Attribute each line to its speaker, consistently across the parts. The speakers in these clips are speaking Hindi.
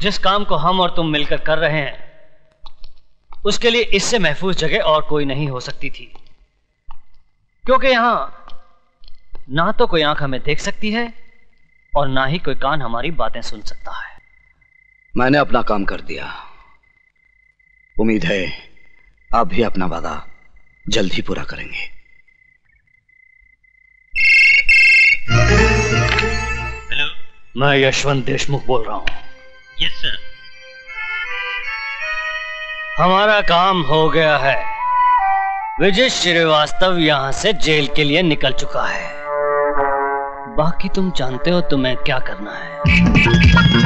Speaker 1: जिस काम को हम और तुम मिलकर कर रहे हैं उसके लिए इससे महफूज जगह और कोई नहीं हो सकती थी। क्योंकि यहाँ ना तो कोई आँख हमें देख सकती है और ना ही कोई कान हमारी बातें सुन सकता है।
Speaker 2: मैंने अपना काम कर दिया। उम्मीद है आप भी अपना वादा जल्द ही पूरा करेंगे।
Speaker 1: हेलो मैं यशवंत देशमुख बोल रहा हूँ।
Speaker 3: यस सर
Speaker 1: हमारा काम हो गया है। विजय श्रीवास्तव यहाँ से जेल के लिए निकल चुका है। बाकी तुम जानते हो तुम्हें क्या करना है।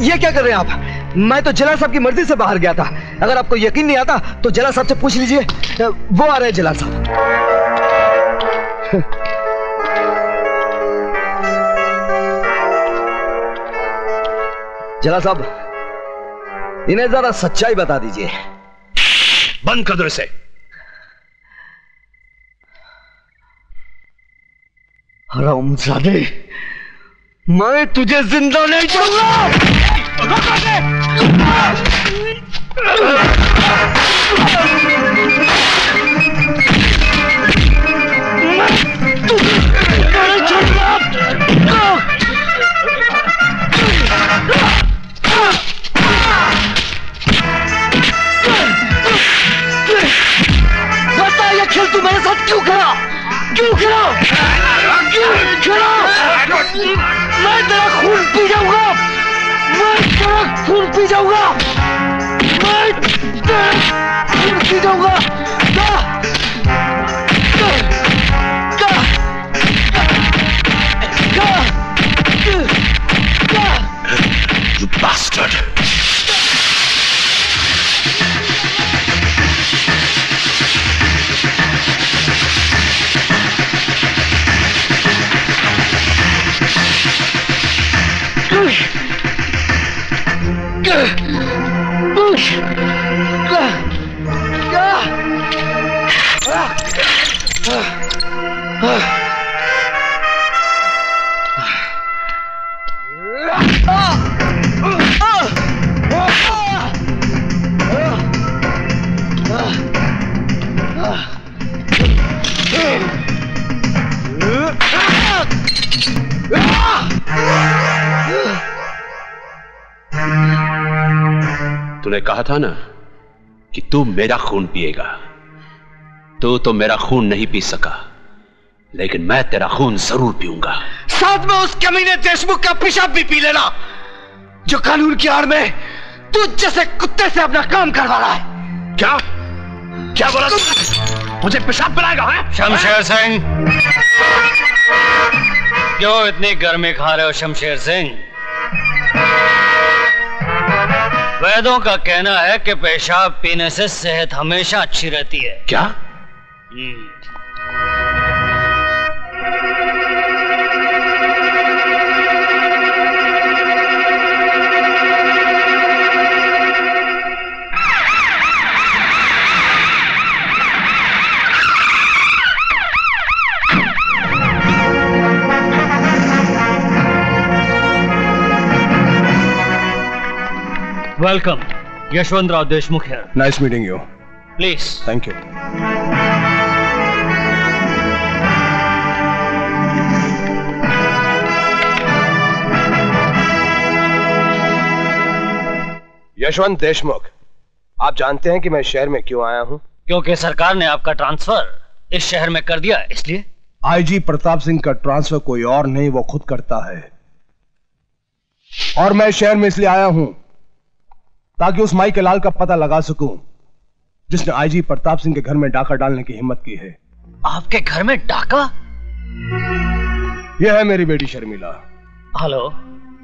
Speaker 4: ये क्या कर रहे हैं आप? मैं तो जला साहब की मर्ज़ी से बाहर गया था। अगर आपको यकीन नहीं आता तो जला साहब से पूछ लीजिए। वो आ रहे हैं जला साहब। जला साहब इन्हें जरा सच्चाई बता दीजिए।
Speaker 5: बंद कर दो इसे
Speaker 4: हरामजादे मैं तुझे ज़िंदा नहीं छोड़ूँगा। तू मैं तेरा खून पी जाऊँगा मैं तेरा खून पी जाऊँगा मैं तेरा खून पी जाऊँगा जा।
Speaker 5: You bastard! तूने कहा था ना कि तू मेरा खून पिएगा। तू तो मेरा खून नहीं पी सका लेकिन मैं तेरा खून ज़रूर पीऊँगा।
Speaker 4: साथ में उस कमीने देशमुख का पेशाब भी पी लेना जो कानून की आड़ में तू जैसे कुत्ते से अपना काम करवा रहा है।
Speaker 5: क्या? क्या बोला तू? मुझे पेशाब पिलाएगा है?
Speaker 1: शमशेर सिंह। क्यों इतनी गर्मी खा रहे हो शमशेर सिंह? वैदों का कहना है कि पेशाब पीने से सेहत हमेशा अच्छी रहती है।
Speaker 5: क्या?
Speaker 1: वेलकम यशवंतराव देशमुख है
Speaker 6: Nice meeting you.
Speaker 1: Please
Speaker 6: Thank you. Yashwant Deshmukh आप जानते हैं कि मैं शहर में क्यों आया हूँ?
Speaker 1: क्योंकि सरकार ने आपका ट्रांसफ़र इस शहर में कर दिया इसलिए?
Speaker 6: आईजी प्रताप सिंह का ट्रांसफ़र कोई और नहीं वो खुद करता है। और मैं शहर में इसलिए आया हूँ ताकि उस माई के लाल का पता लगा सकूँ जिसने आईजी प्रताप सिंह के घर में डाका डालने की हिम्मत की है।
Speaker 1: आपके घर में डाका?
Speaker 6: यह है मेरी बेटी शर्मिला
Speaker 1: हेलो।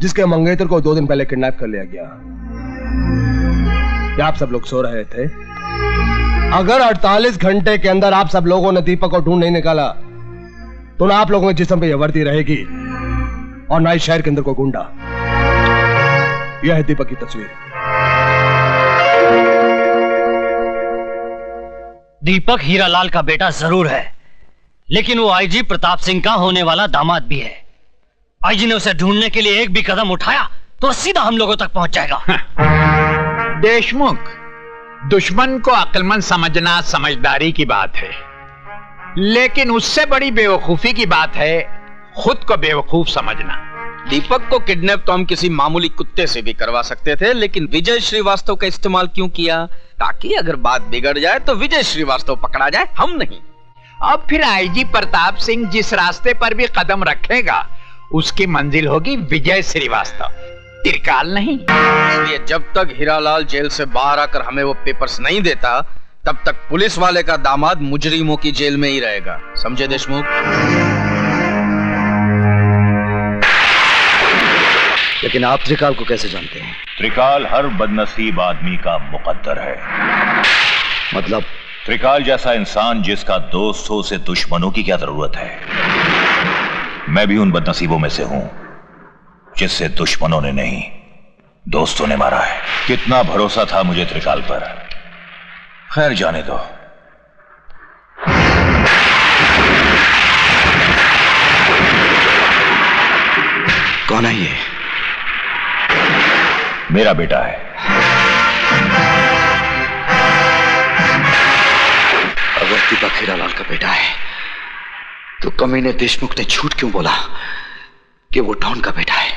Speaker 6: जिसके मंगेतर को दो दिन पहले किडनैप कर लिया गया। क्या आप सब लोग सो रहे थे? अगर 48 घंटे के अंदर आप सब लोगों ने दीपक को ढूंढ नहीं निकाला तो ना आप लोगों के जिसम पे यह वर्दी रहेगी और ना ही शहर के अंदर को गुंडा। यह है दीपक की तस्वीर।
Speaker 1: दीपक हीरालाल का बेटा ज़रूर है। लेकिन वो आईजी प्रताप सिंह का होने वाला दामाद भी है। आईजी ने उसे ढूँढने के लिए एक भी कदम उठाया तो सीधा हम लोगों तक पहुँच जाएगा।
Speaker 7: देशमुख दुश्मन को अक्लमंद समझना समझदारी की बात है। लेकिन उससे बड़ी बेवकूफ़ी की बात है खुद को बेवकूफ़ समझना।
Speaker 8: दीपक को किडनैप तो हम किसी मामूली कुत्ते से भी करवा सकते थे लेकिन विजय श्रीवास्तव का इस्तेमाल क्यों किया? ताकि अगर बात बिगड़ जाए तो विजय श्रीवास्तव पकड़ा जाए हम नहीं।
Speaker 7: अब फिर आईजी प्रताप सिंह जिस रास्ते पर भी कदम रखेगा उसकी मंजिल होगी विजय श्रीवास्तव। तिरकाल नहीं।
Speaker 8: इसलिए जब तक हीरालाल जेल से बाहर आकर हमें वो पेपर्स नहीं देता तब तक पुलिस वाले का दामाद मुजरिमों की जेल में ही रहेगा। समझे देशमुख?
Speaker 2: लेकिन आप त्रिकाल को कैसे जानते हैं?
Speaker 9: त्रिकाल हर बदनसीब आदमी का मुकद्दर है।
Speaker 2: मतलब?
Speaker 9: त्रिकाल जैसा इंसान जिसका दोस्त हो से दुश्मनों की क्या ज़रूरत है? मैं भी उन बदनसीबों में से हूँ जिससे दुश्मनों ने नहीं दोस्तों ने मारा है। कितना भरोसा था मुझे त्रिकाल पर। खैर जाने दो।
Speaker 2: कौन है ये?
Speaker 9: मेरा बेटा है।
Speaker 2: अगर दीपक हीरालाल का बेटा है तो कमीने देशमुख ने झूठ क्यों बोला कि वो डॉन का बेटा है?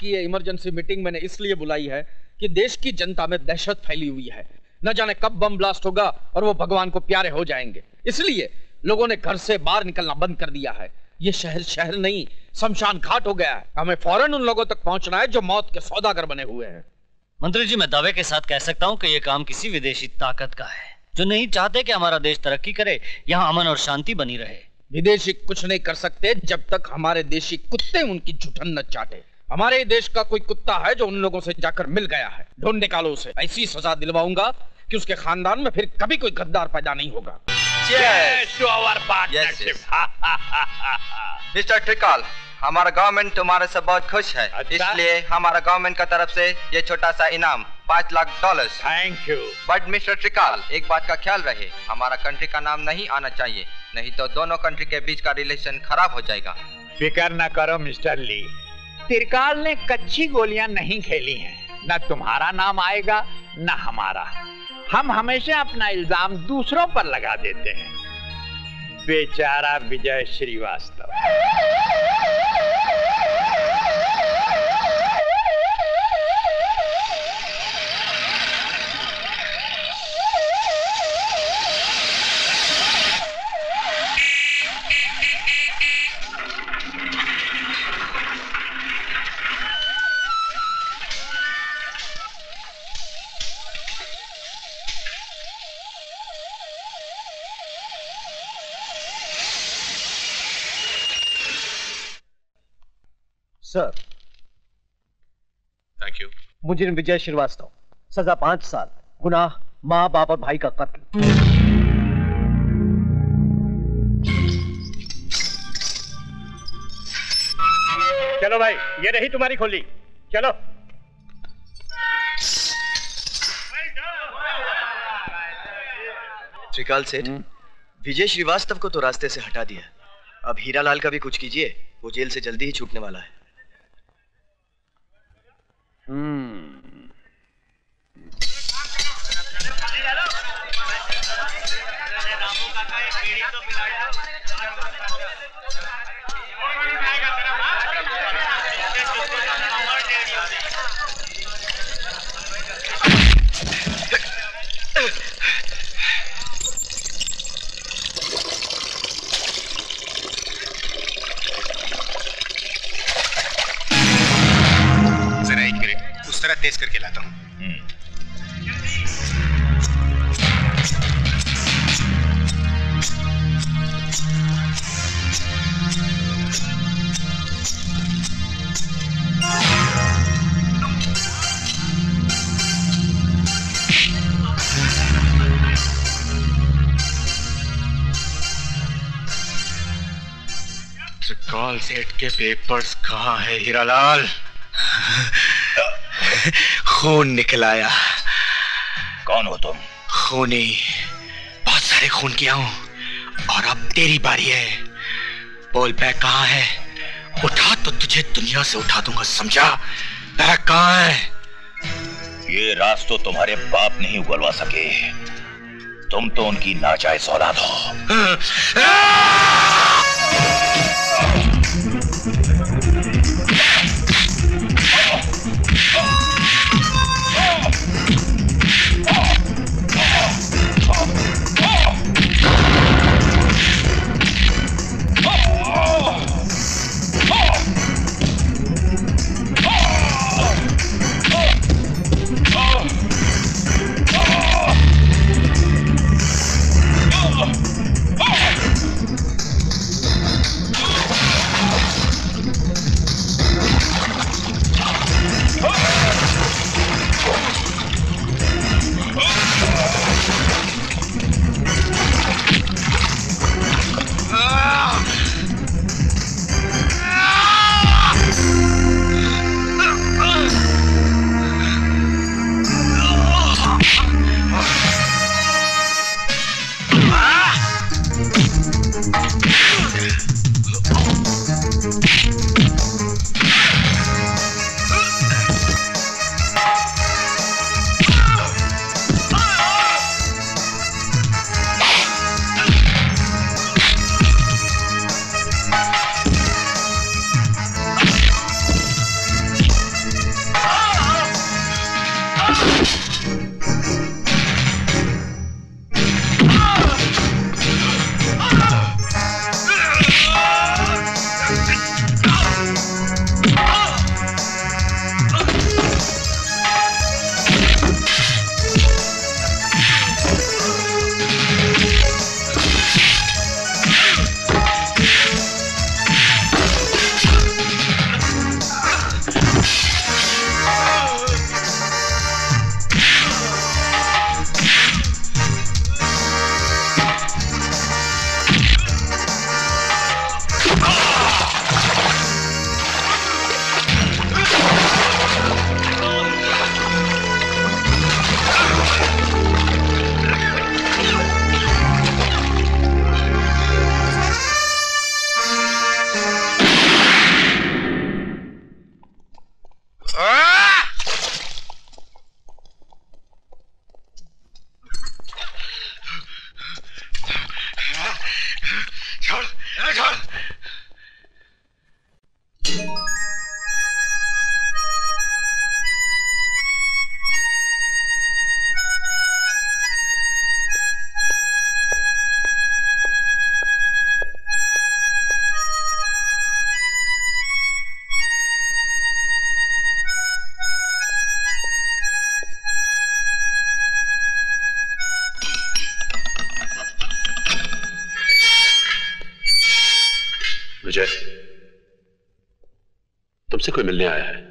Speaker 8: की ये इमरजेंसी मीटिंग मैंने इसलिए बुलाई है कि देश की जनता में दहशत फैली हुई है। न जाने कब बम ब्लास्ट होगा और वो भगवान को प्यारे हो जाएँगे। इसलिए लोगों ने घर से बाहर निकलना बंद कर दिया है। ये शहर शहर नहीं शमशान घाट हो गया है। हमें फ़ौरन उन लोगों तक पहुँचना है जो मौत के सौदागर बने हुए हैं।
Speaker 1: मंत्री जी मैं दावे के साथ कह सकता हूँ कि यह काम किसी विदेशी ताकत का है जो नहीं चाहते कि हमारा देश तरक्की करे यहाँ अमन और शांति बनी रहे।
Speaker 8: विदेशी कुछ नहीं कर सकते जब तक हमारे देशी कुत्ते उनकी जुठन न चाटे। हमारे देश का कोई कुत्ता है जो उन लोगों से जाकर मिल गया है। ढूंढ निकालो उसे। ऐसी सजा दिलवाऊँगा कि उसके खानदान में फिर कभी कोई गद्दार पैदा नहीं होगा।
Speaker 10: मिस्टर ट्रिकाल हमारा गवर्नमेंट तुम्हारे से बहुत खुश है।
Speaker 7: अच्छा?
Speaker 10: इसलिए हमारा गवर्नमेंट का तरफ़ से ये छोटा सा इनाम पाँच lakh dollar
Speaker 7: thank you
Speaker 10: but mister Trikal एक बात का ख्याल रहे। हमारा कंट्री का नाम नहीं आना चाहिए। नहीं तो दोनों कंट्री के बीच का रिलेशन खराब हो जाएगा।
Speaker 7: फ़िक्र न करो मिस्टर ली तिरकाल ने कच्ची गोलियाँ नहीं खेली हैं। ना तुम्हारा नाम आएगा, न हमारा। हम हमेशा अपना इल्ज़ाम दूसरों पर लगा देते हैं। बेचारा Vijay Srivastava.
Speaker 6: Sir
Speaker 5: thank you
Speaker 11: मुझे विजय श्रीवास्तव सजा पाँच साल गुनाह माँ बाप और भाई का कत्ल। चलो भाई ये रही तुम्हारी खोली। चलो।
Speaker 12: त्रिकाल सेठ विजय श्रीवास्तव को तो रास्ते से हटा दिया। अब हीरालाल का भी कुछ कीजिए वो जेल से जल्दी ही छूटने वाला है।
Speaker 13: जरा के पेपर्स कहाँ है हीरालाल? खून निकलाया
Speaker 9: कौन हो तुम?
Speaker 13: खूनी। बहुत सारे खून किया हूँ। और अब तेरी बारी है। बोल बैग कहाँ है? उठा तो तुझे दुनिया से उठा दूँगा समझा? बैग कहाँ है?
Speaker 9: ये राज तो तुम्हारे बाप नहीं उगलवा सके। तुम तो उनकी नाजायज औलाद हो।
Speaker 5: मुझसे कोई मिलने आया है?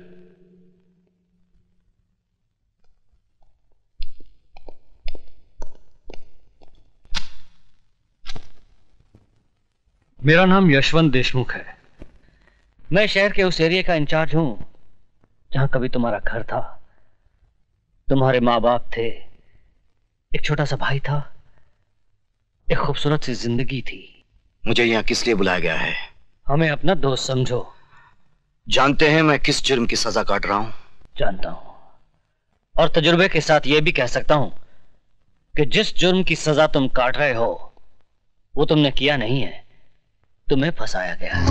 Speaker 1: मेरा नाम यशवंत देशमुख है। मैं शहर के उस एरिया का इंचार्ज हूँ जहाँ कभी तुम्हारा घर था। तुम्हारे माँ बाप थे एक छोटा सा भाई था एक खूबसूरत सी ज़िंदगी थी।
Speaker 4: मुझे यहाँ किस लिए बुलाया गया है?
Speaker 1: हमें अपना दोस्त समझो।
Speaker 4: जानते हैं मैं किस जुर्म की सजा काट रहा हूँ?
Speaker 1: जानता हूँ। और तजुर्बे के साथ यह भी कह सकता हूँ कि जिस जुर्म की सजा तुम काट रहे हो वो तुमने किया नहीं है। तुम्हें फंसाया गया है।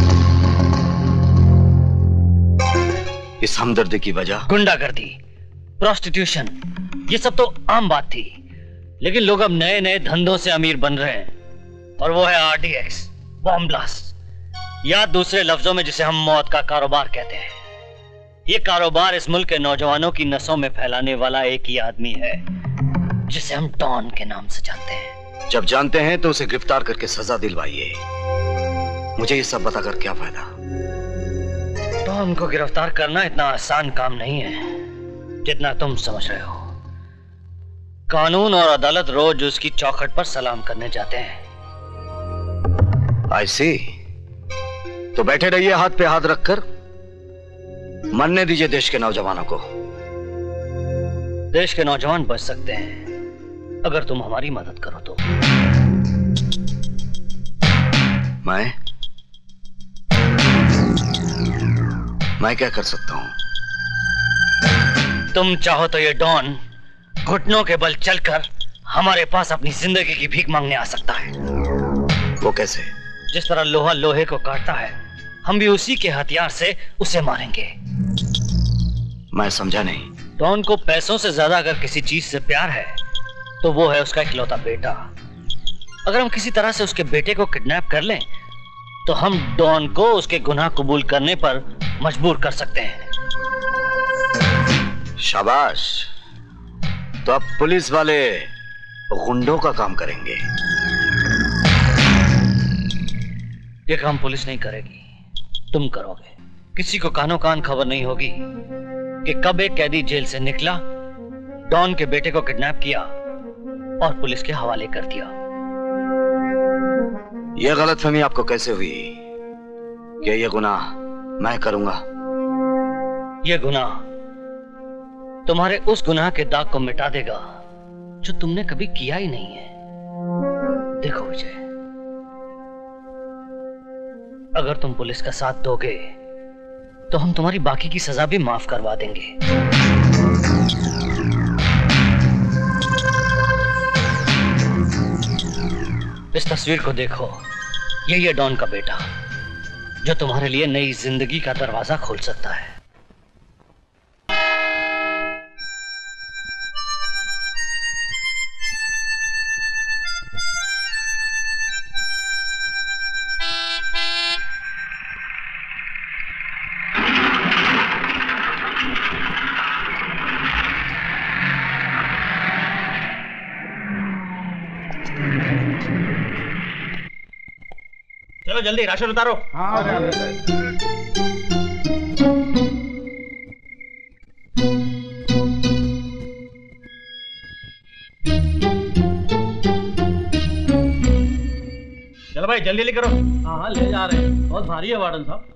Speaker 4: इस हमदर्दी की वजह?
Speaker 1: गुंडागर्दी प्रोस्टिट्यूशन ये सब तो आम बात थी। लेकिन लोग अब नए नए धंधों से अमीर बन रहे हैं। और वो है आरडीएक्स बॉम्ब ब्लास्ट या दूसरे लफ्जों में जिसे हम मौत का कारोबार कहते हैं। ये कारोबार इस मुल्क के नौजवानों की नसों में फैलाने वाला एक ही आदमी है जिसे हम डॉन के नाम से जानते हैं।
Speaker 4: जब जानते हैं तो उसे गिरफ़्तार करके सजा दिलवाइए। मुझे ये सब बताकर क्या फ़ायदा?
Speaker 1: डॉन को गिरफ़्तार करना इतना आसान काम नहीं है जितना तुम समझ रहे हो। कानून और अदालत रोज उसकी चौखट पर सलाम करने जाते हैं।
Speaker 4: आई सी तो बैठे रहिए हाथ पे हाथ रखकर। मरने दीजिए देश के नौजवानों को।
Speaker 1: देश के नौजवान बच सकते हैं अगर तुम हमारी मदद करो तो।
Speaker 4: मैं? मैं क्या कर सकता हूँ?
Speaker 1: तुम चाहो तो ये डॉन घुटनों के बल चलकर हमारे पास अपनी ज़िंदगी की भीख मांगने आ सकता है।
Speaker 4: वो कैसे?
Speaker 1: जिस तरह लोहा लोहे को काटता है हम भी उसी के हथियार से उसे मारेंगे।
Speaker 4: मैं समझा नहीं।
Speaker 1: डॉन को पैसों से ज़्यादा अगर किसी चीज़ से प्यार है तो वो है उसका इकलौता बेटा। अगर हम किसी तरह से उसके बेटे को किडनैप कर लें तो हम डॉन को उसके गुनाह कबूल करने पर मजबूर कर सकते हैं।
Speaker 4: शाबाश। तो अब पुलिस वाले गुंडों का काम करेंगे।
Speaker 1: ये काम पुलिस नहीं करेगी। तुम करोगे। किसी को कानो कान खबर नहीं होगी कि कब एक कैदी जेल से निकला डॉन के बेटे को किडनैप किया और पुलिस के हवाले कर दिया।
Speaker 4: यह गलतफहमी आपको कैसे हुई? कि यह गुनाह मैं करूँगा?
Speaker 1: यह गुनाह तुम्हारे उस गुनाह के दाग को मिटा देगा जो तुमने कभी किया ही नहीं है। देखो विजय अगर तुम पुलिस का साथ दोगे तो हम तुम्हारी बाकी की सजा भी माफ़ करवा देंगे। इस तस्वीर को देखो। यही है डॉन का बेटा, जो तुम्हारे लिए नई ज़िंदगी का दरवाज़ा खोल सकता है।
Speaker 14: जल्दी राशन उतारो। चलो भाई जल्दी जल्दी करो।
Speaker 15: हाँ हाँ ले जा रहे हैं। बहुत भारी है वार्डन साहब।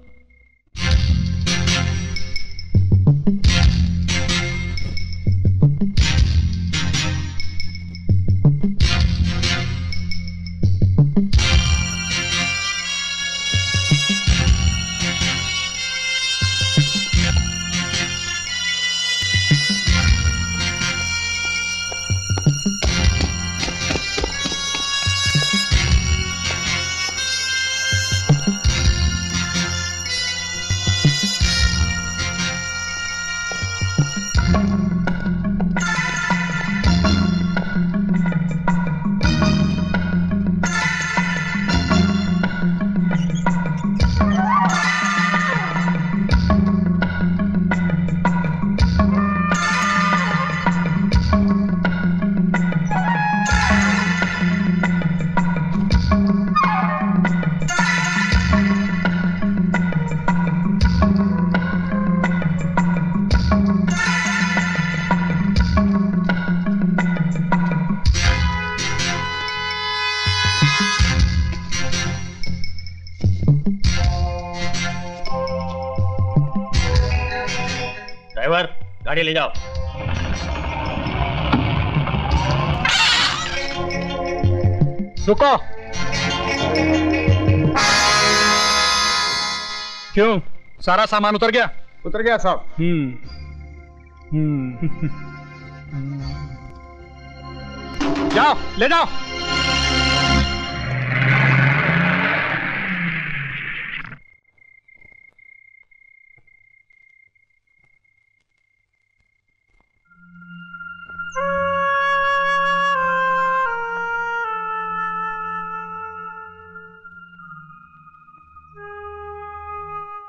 Speaker 11: गाड़ी ले जाओ।
Speaker 8: रुको। क्यों? सारा सामान उतर गया?
Speaker 6: उतर गया साहब। हम्म। हम्म।
Speaker 8: जाओ ले जाओ।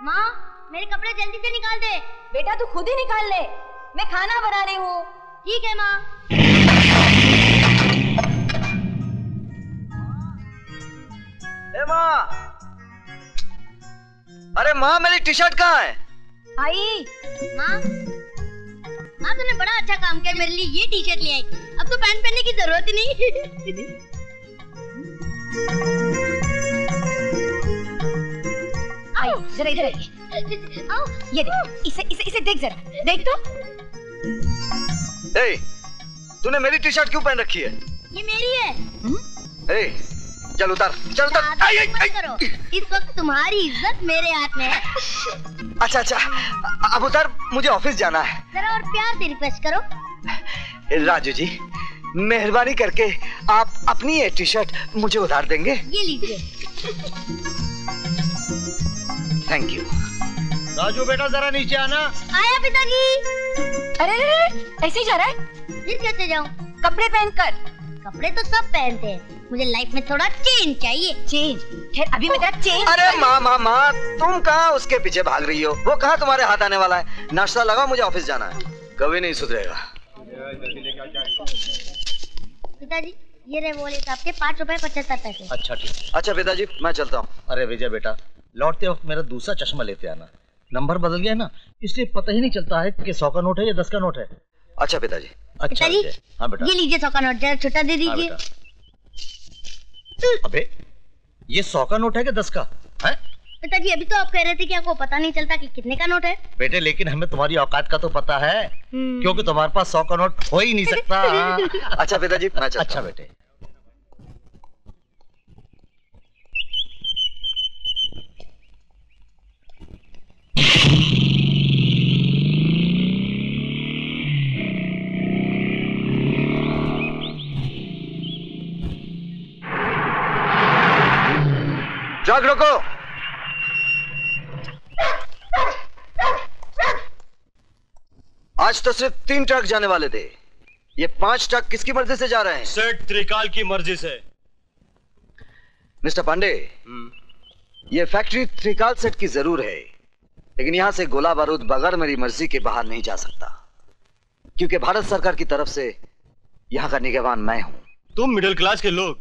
Speaker 16: माँ मेरे कपड़े जल्दी से निकाल दे। बेटा तू खुद ही निकाल ले। मैं खाना बना रही हूँ। ठीक है माँ।
Speaker 4: माँ। अरे माँ मेरी टी शर्ट कहाँ है?
Speaker 16: आई। माँ माँ तूने बड़ा अच्छा काम किया मेरे लिए ये टी शर्ट ले आई। अब तो पैंट पहनने की ज़रूरत ही नहीं।
Speaker 17: आई जरा इधर आइए।
Speaker 16: आओ
Speaker 17: ये देख इसे इसे इसे देख जरा। देख तो।
Speaker 4: ए, तूने मेरी टी शर्ट क्यों पहन रखी है?
Speaker 16: ये मेरी है।
Speaker 4: ए, चल उतार चल उतार।
Speaker 16: ज़्यादा मत करो इस वक्त तुम्हारी इज़्ज़त मेरे हाथ में है।
Speaker 4: अच्छा अच्छा अब उतार मुझे ऑफ़िस जाना है।
Speaker 16: जरा और प्यार से रिक्वेस्ट करो।
Speaker 4: राजू जी मेहरबानी करके आप अपनी ये टी शर्ट मुझे उधार देंगे?
Speaker 16: ये लीजिए।
Speaker 4: थैंक यू
Speaker 11: राजू बेटा जरा नीचे आना।
Speaker 16: आया पिताजी।
Speaker 17: अरे अरे, अरे ऐसे ही जा रहा है?
Speaker 16: फिर कैसे जाऊँ?
Speaker 17: कपड़े पहनकर।
Speaker 16: कपड़े तो सब पहनते हैं। मुझे लाइफ में थोड़ा चेंज चाहिए।
Speaker 17: चेंज खैर अभी मैं चेंज
Speaker 4: अरे माँ माँ माँ तुम कहाँ उसके पीछे भाग रही हो? वो कहाँ तुम्हारे हाथ आने वाला है? नाश्ता लगाओ मुझे ऑफ़िस जाना है। कभी नहीं सुधरेगा।
Speaker 16: पिताजी ये रहे वॉलेट आपके पाँच रुपए पचहत्तर पैसे।
Speaker 11: अच्छा ठीक।
Speaker 4: अच्छा पिताजी मैं चलता हूँ।
Speaker 11: अरे विजय बेटा लौटते वक्त मेरा दूसरा चश्मा लेते आना। नंबर बदल गया ना इसलिए पता ही नहीं चलता है कि सौ का नोट है या दस का नोट है।
Speaker 4: अच्छा पिताजी।
Speaker 11: अच्छा
Speaker 16: पिताजी
Speaker 11: हाँ बेटा।
Speaker 16: ये लीजिए सौ का नोट जरा छोटा दे
Speaker 11: हाँ
Speaker 16: दीजिए।
Speaker 11: अबे ये सौ का नोट है कि दस का? है?
Speaker 16: पिताजी अभी तो आप कह रहे थे कि आपको पता नहीं चलता कि कितने का नोट है।
Speaker 11: बेटे लेकिन हमें तुम्हारी औकात का तो पता है
Speaker 16: हम्म।
Speaker 11: क्योंकि तुम्हारे पास सौ का नोट हो ही नहीं सकता।
Speaker 4: अच्छा पिताजी
Speaker 11: अच्छा बेटे।
Speaker 4: ट्रक रोको। आज तो सिर्फ़ तीन ट्रक जाने वाले थे। ये पाँच ट्रक किसकी मर्ज़ी से जा रहे हैं?
Speaker 18: सेठ त्रिकाल की मर्ज़ी से।
Speaker 4: मिस्टर पांडे ये फैक्ट्री त्रिकाल सेट की ज़रूर है। लेकिन यहाँ से गोला बारूद बगैर मेरी मर्ज़ी के बाहर नहीं जा सकता क्योंकि भारत सरकार की तरफ़ से यहाँ का निगरान मैं हूँ
Speaker 18: तुम मिडिल क्लास के लोग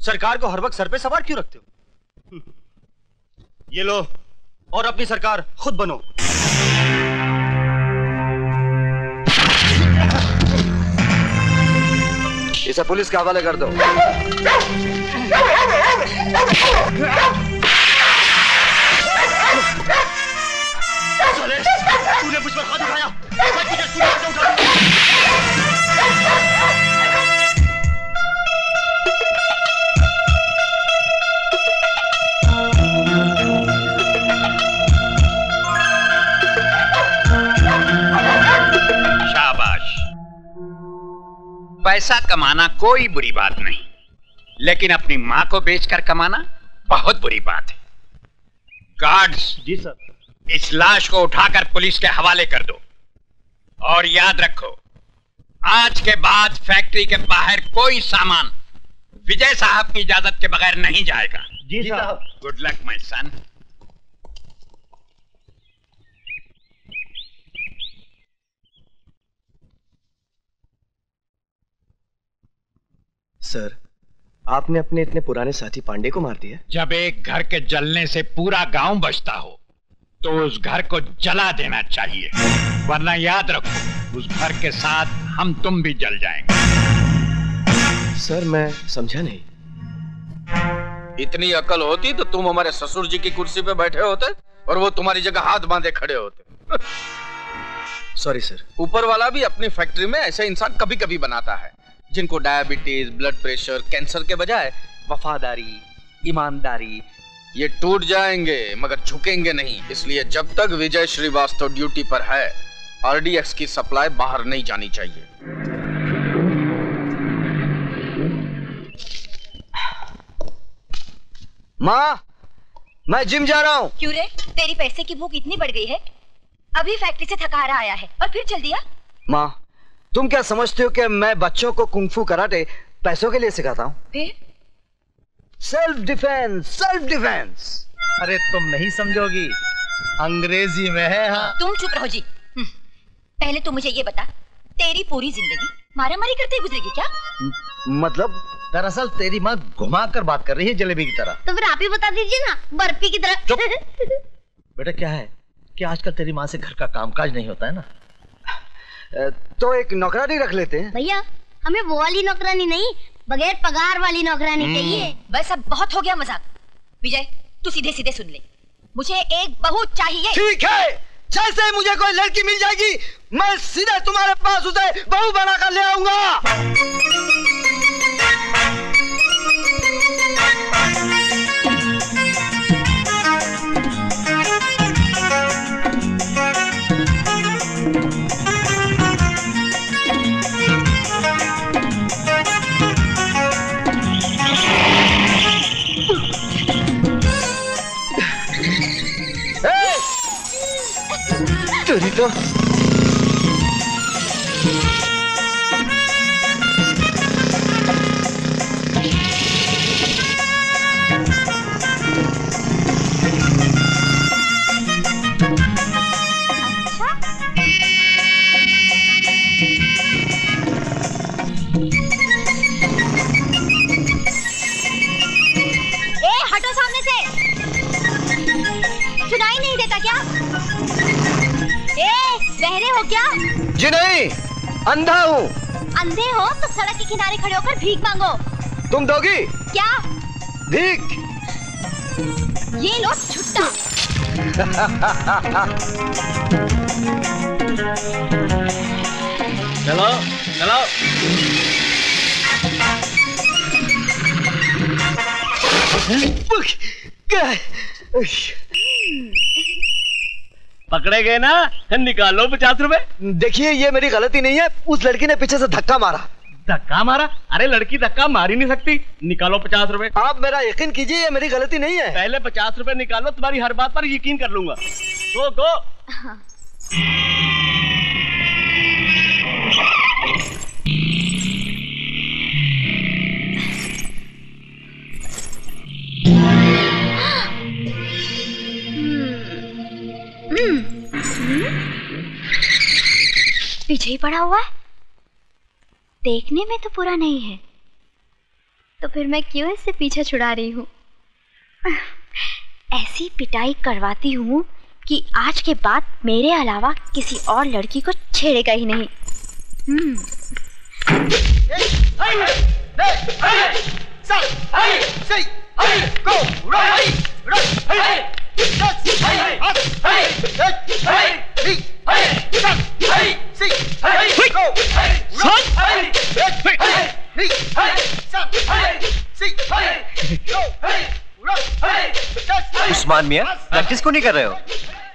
Speaker 18: सरकार को हर वक्त सर पे सवार क्यों रखते हो ये लो और अपनी सरकार खुद बनो
Speaker 4: इसे पुलिस के हवाले कर दो
Speaker 18: तूने मुझ पर हाथ उठाया। मैं तुझे से उठा
Speaker 7: पैसा कमाना कोई बुरी बात नहीं, लेकिन अपनी माँ को बेचकर कमाना बहुत बुरी बात है। गार्ड्स
Speaker 18: जी सर
Speaker 7: इस लाश को उठाकर पुलिस के हवाले कर दो। और याद रखो आज के बाद फैक्ट्री के बाहर कोई सामान विजय साहब की इजाज़त के बगैर नहीं जाएगा।
Speaker 18: जी साहब।
Speaker 7: Good luck my son
Speaker 4: sir आपने अपने इतने पुराने साथी पांडे को मार दिया?
Speaker 7: जब एक घर के जलने से पूरा गाँव बचता हो तो उस घर को जला देना चाहिए। वरना याद रखो उस घर के साथ हम तुम भी जल जाएँगे।
Speaker 4: सर मैं समझा नहीं।
Speaker 8: इतनी अकल होती तो तुम हमारे ससुर जी की कुर्सी पे बैठे होते और वो तुम्हारी जगह हाथ बांधे खड़े होते।
Speaker 11: सॉरी सर
Speaker 8: ऊपर वाला भी अपनी फैक्ट्री में ऐसे इंसान कभी कभी बनाता है जिनको डायबिटीज़ ब्लड प्रेशर कैंसर के बजाय वफादारी ईमानदारी ये टूट जाएँगे मगर झुकेंगे नहीं। इसलिए जब तक विजय श्रीवास्तव ड्यूटी पर है आरडीएक्स की सप्लाई बाहर नहीं जानी चाहिए।
Speaker 4: माँ मैं जिम जा रहा हूँ।
Speaker 19: क्यों रे? तेरी पैसे की भूख इतनी बढ़ गई है। अभी फैक्ट्री से थका हारा आया है और फिर चल दिया
Speaker 4: माँ तुम क्या समझते हो कि मैं बच्चों को कुंफू कराटे पैसों के लिए सिखाता हूँ?
Speaker 19: फिर?
Speaker 4: सेल्फ डिफेंस सेल्फ डिफेंस
Speaker 11: अरे तुम नहीं समझोगी। अंग्रेज़ी में है हाँ।
Speaker 19: तुम चुप रहो जी। हम्म, पहले तू मुझे ये बता तेरी पूरी ज़िंदगी मारा मारी करते गुजरेगी क्या?
Speaker 4: मतलब?
Speaker 11: दरअसल तेरी माँ घुमा कर बात कर रही है जलेबी की तरह।
Speaker 17: तो फिर आप ही बता दीजिए ना बर्फ़ी की तरह।
Speaker 11: बेटा क्या है कि आजकल तेरी माँ से घर का कामकाज नहीं होता है ना?
Speaker 4: तो एक नौकरानी रख लेते हैं।
Speaker 17: भैया हमें वो वाली नौकरानी नहीं बगैर पगार वाली नौकरानी चाहिए
Speaker 19: बस अब बहुत हो गया मज़ाक। विजय तू सीधे सीधे सुन ले। मुझे एक बहू चाहिए।
Speaker 4: ठीक है। जैसे मुझे कोई लड़की मिल जाएगी मैं सीधे तुम्हारे पास उसे बहू बनाकर ले आऊँगा। तेरी तो
Speaker 17: हटो सामने से। सुनाई नहीं देता क्या? ए बहरे हो क्या?
Speaker 4: जी नहीं अंधा हूँ।
Speaker 17: अंधे हो तो सड़क के किनारे खड़े होकर भीख मांगो।
Speaker 4: तुम दोगी?
Speaker 17: क्या?
Speaker 4: भीख?
Speaker 17: ये लो छुट्टा।
Speaker 20: चलो चलो। पकड़े गए ना निकालो पचास रुपए।
Speaker 4: देखिए ये मेरी गलती नहीं है। उस लड़की ने पीछे से धक्का मारा।
Speaker 20: धक्का मारा? अरे लड़की धक्का मार ही नहीं सकती। निकालो पचास रुपए।
Speaker 4: आप मेरा यकीन कीजिए ये मेरी गलती नहीं है।
Speaker 20: पहले पचास रुपए निकालो तुम्हारी हर बात पर यकीन कर लूँगा। गो गो
Speaker 17: पीछे ही पड़ा हुआ है देखने में तो पूरा नहीं है तो फिर मैं क्यों इससे पीछा छुड़ा रही हूँ ऐसी पिटाई करवाती हूँ कि आज के बाद मेरे अलावा किसी और लड़की को छेड़ेगा ही नहीं हम्म
Speaker 21: उस्मान मियाँ प्रैक्टिस को नहीं कर रहे हो?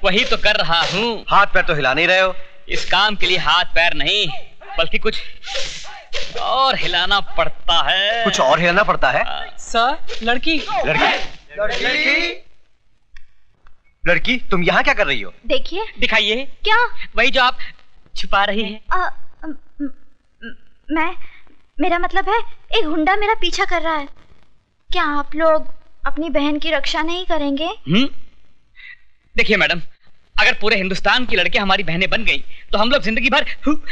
Speaker 22: वही तो कर रहा हूँ।
Speaker 21: हाथ पैर तो हिला नहीं रहे हो।
Speaker 22: इस काम के लिए हाथ पैर नहीं बल्कि कुछ और हिलाना पड़ता है।
Speaker 21: कुछ और हिलाना पड़ता है?
Speaker 22: सर लड़की
Speaker 21: लड़की। लड़की। लड़की। तुम यहाँ क्या कर रही हो?
Speaker 17: देखिए।
Speaker 22: दिखाइए।
Speaker 17: क्या?
Speaker 22: वही जो आप छुपा रही हैं।
Speaker 17: आ, मैं मेरा मतलब है एक हुंडा मेरा पीछा कर रहा है। क्या आप लोग अपनी बहन की रक्षा नहीं करेंगे?
Speaker 22: हम्म? देखिए मैडम अगर पूरे हिंदुस्तान की लड़के हमारी बहनें बन गई तो हम लोग ज़िंदगी भर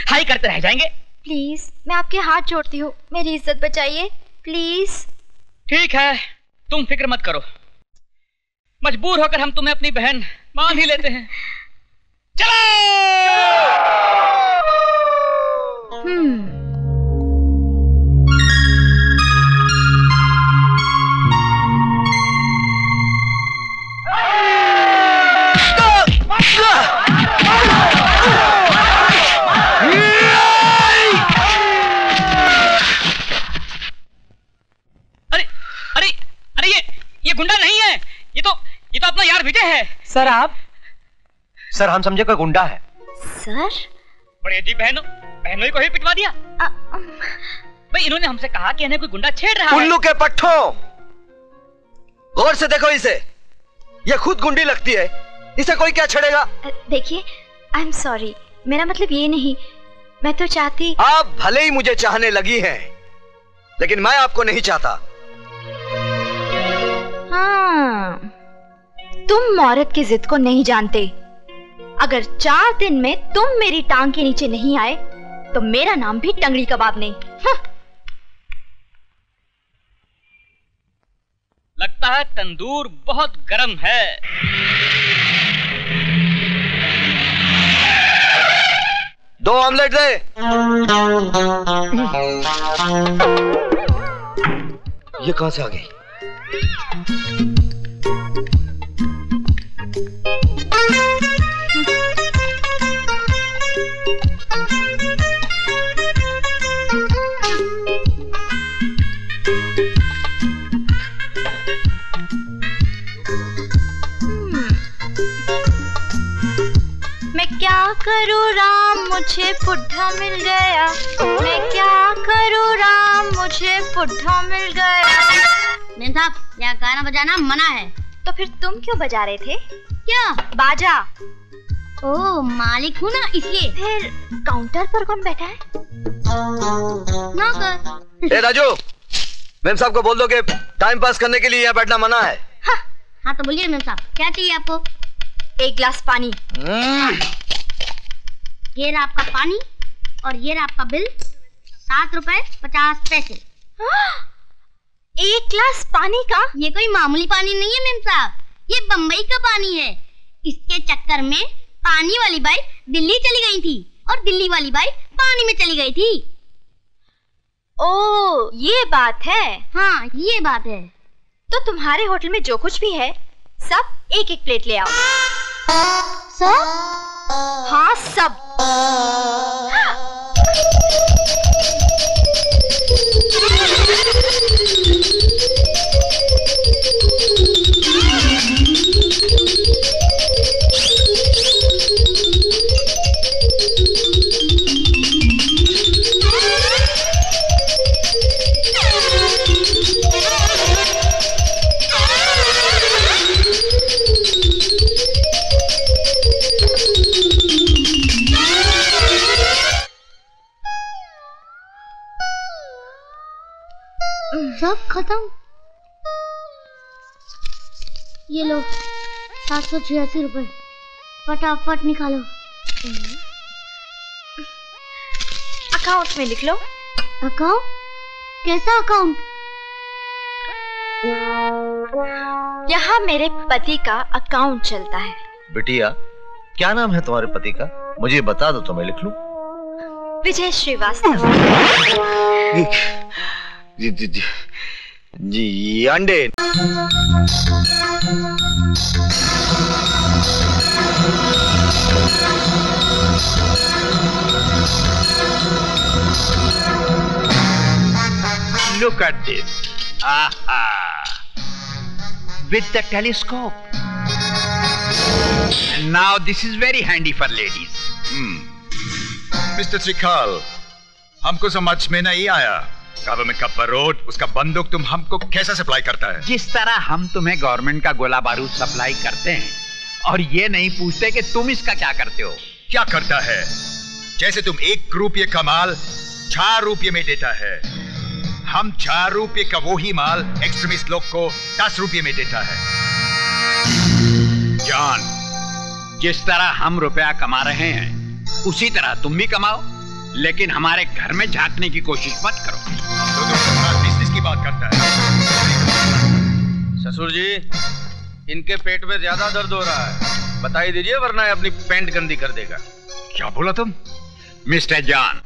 Speaker 22: हाई करते रह जाएँगे।
Speaker 17: प्लीज़ मैं आपके हाथ जोड़ती हूँ। मेरी इज़्ज़त बचाइए। प्लीज़।
Speaker 22: ठीक है तुम फ़िक्र मत करो। मजबूर होकर हम तुम्हें अपनी बहन मान ही लेते हैं।
Speaker 23: चलो!
Speaker 22: ये गुंडा नहीं है। ये तो ये तो अपना यार विजय है।
Speaker 24: सर आप? सर हम समझे कोई गुंडा है।
Speaker 17: सर?
Speaker 22: बड़े जी बहनों बहनों को ही पिटवा दिया। भाई इन्होंने हमसे कहा कि इन्हें कोई गुंडा छेड़ रहा है।
Speaker 4: उल्लू के पट्टों गौर से देखो इसे। ये खुद गुंडी लगती है। इसे कोई क्या छेड़ेगा?
Speaker 17: देखिए आई एम सॉरी मेरा मतलब ये नहीं। मैं तो चाहती
Speaker 4: आप भले ही मुझे चाहने लगी हैं लेकिन मैं आपको नहीं चाहता।
Speaker 17: हाँ। तुम औरत की जिद को नहीं जानते। अगर चार दिन में तुम मेरी टांग के नीचे नहीं आए तो मेरा नाम भी टंगड़ी कबाब नहीं। हाँ।
Speaker 22: लगता है तंदूर बहुत गर्म है।
Speaker 4: दो ऑमलेट दे। ये कहाँ से आ गई?
Speaker 17: क्या करूँ राम मुझे पुट्ठा मिल गया। मैं क्या करूँ राम मुझे पुट्ठा मिल गया।
Speaker 16: मेम साहब यहाँ गाना बजाना मना है।
Speaker 17: तो फिर तुम क्यों बजा रहे थे?
Speaker 16: क्या?
Speaker 17: बाजा।
Speaker 16: ओ मालिक हूँ ना इसलिए।
Speaker 17: फिर काउंटर पर कौन बैठा है?
Speaker 16: नौकर
Speaker 4: ए राजू मेम साहब को बोल दो कि टाइम पास करने के लिए यहाँ बैठना मना है
Speaker 16: हाँ तो बोलिए मेम साहब क्या चाहिए आपको?
Speaker 17: एक गिलास पानी।
Speaker 16: ये रहा आपका पानी और ये रहा आपका बिल सात रुपए पचास पैसे।
Speaker 17: एक गिलास पानी का?
Speaker 16: ये कोई मामूली पानी नहीं है मेम साहब। ये बम्बई का पानी है। इसके चक्कर में पानी वाली बाई दिल्ली चली गई थी और दिल्ली वाली बाई पानी में चली गई थी।
Speaker 17: ओ ये बात है।
Speaker 16: हाँ ये बात है।
Speaker 17: तो तुम्हारे होटल में जो कुछ भी है सब एक एक प्लेट ले आओ।
Speaker 16: सब?
Speaker 17: हाँ सब।
Speaker 16: सब खत्म? ये लो सात सौ छियासी रुपए। फटाफट निकालो।
Speaker 17: अकाउंट में लिख लो।
Speaker 16: अकाउंट कैसा अकाउंट
Speaker 17: यहाँ मेरे पति का अकाउंट चलता है।
Speaker 11: बिटिया क्या नाम है तुम्हारे पति का? मुझे बता दो तो मैं लिख लू।
Speaker 17: विजय श्रीवास्तव।
Speaker 4: अंडे
Speaker 7: Look at this. Aha. With the telescope. Now this is very handy for ladies. Hmm.
Speaker 25: Mister Trikal हमको समझ में नहीं आया गवर्नमेंट का बरोड उसका बंदूक तुम हमको कैसे सप्लाई करता है?
Speaker 7: जिस तरह हम तुम्हें गवर्नमेंट का गोला बारूद सप्लाई करते हैं और ये नहीं पूछते कि तुम इसका क्या करते हो।
Speaker 25: क्या करता है? जैसे तुम एक रुपये का माल चार रुपये में देता है हम चार रुपये का वो ही माल एक्सट्रीमिस्ट लोग को दस रुपये में देता है।
Speaker 7: जान जिस तरह हम रुपया कमा रहे हैं उसी तरह तुम भी कमाओ। लेकिन हमारे घर में झांकने की कोशिश मत करो।
Speaker 25: तो बिज़नेस की बात करता है।
Speaker 8: ससुर जी इनके पेट में ज़्यादा दर्द हो रहा है। बताई दीजिए वरना अपनी पेंट गंदी कर देगा।
Speaker 7: क्या बोला तुम? मिस्टर जॉन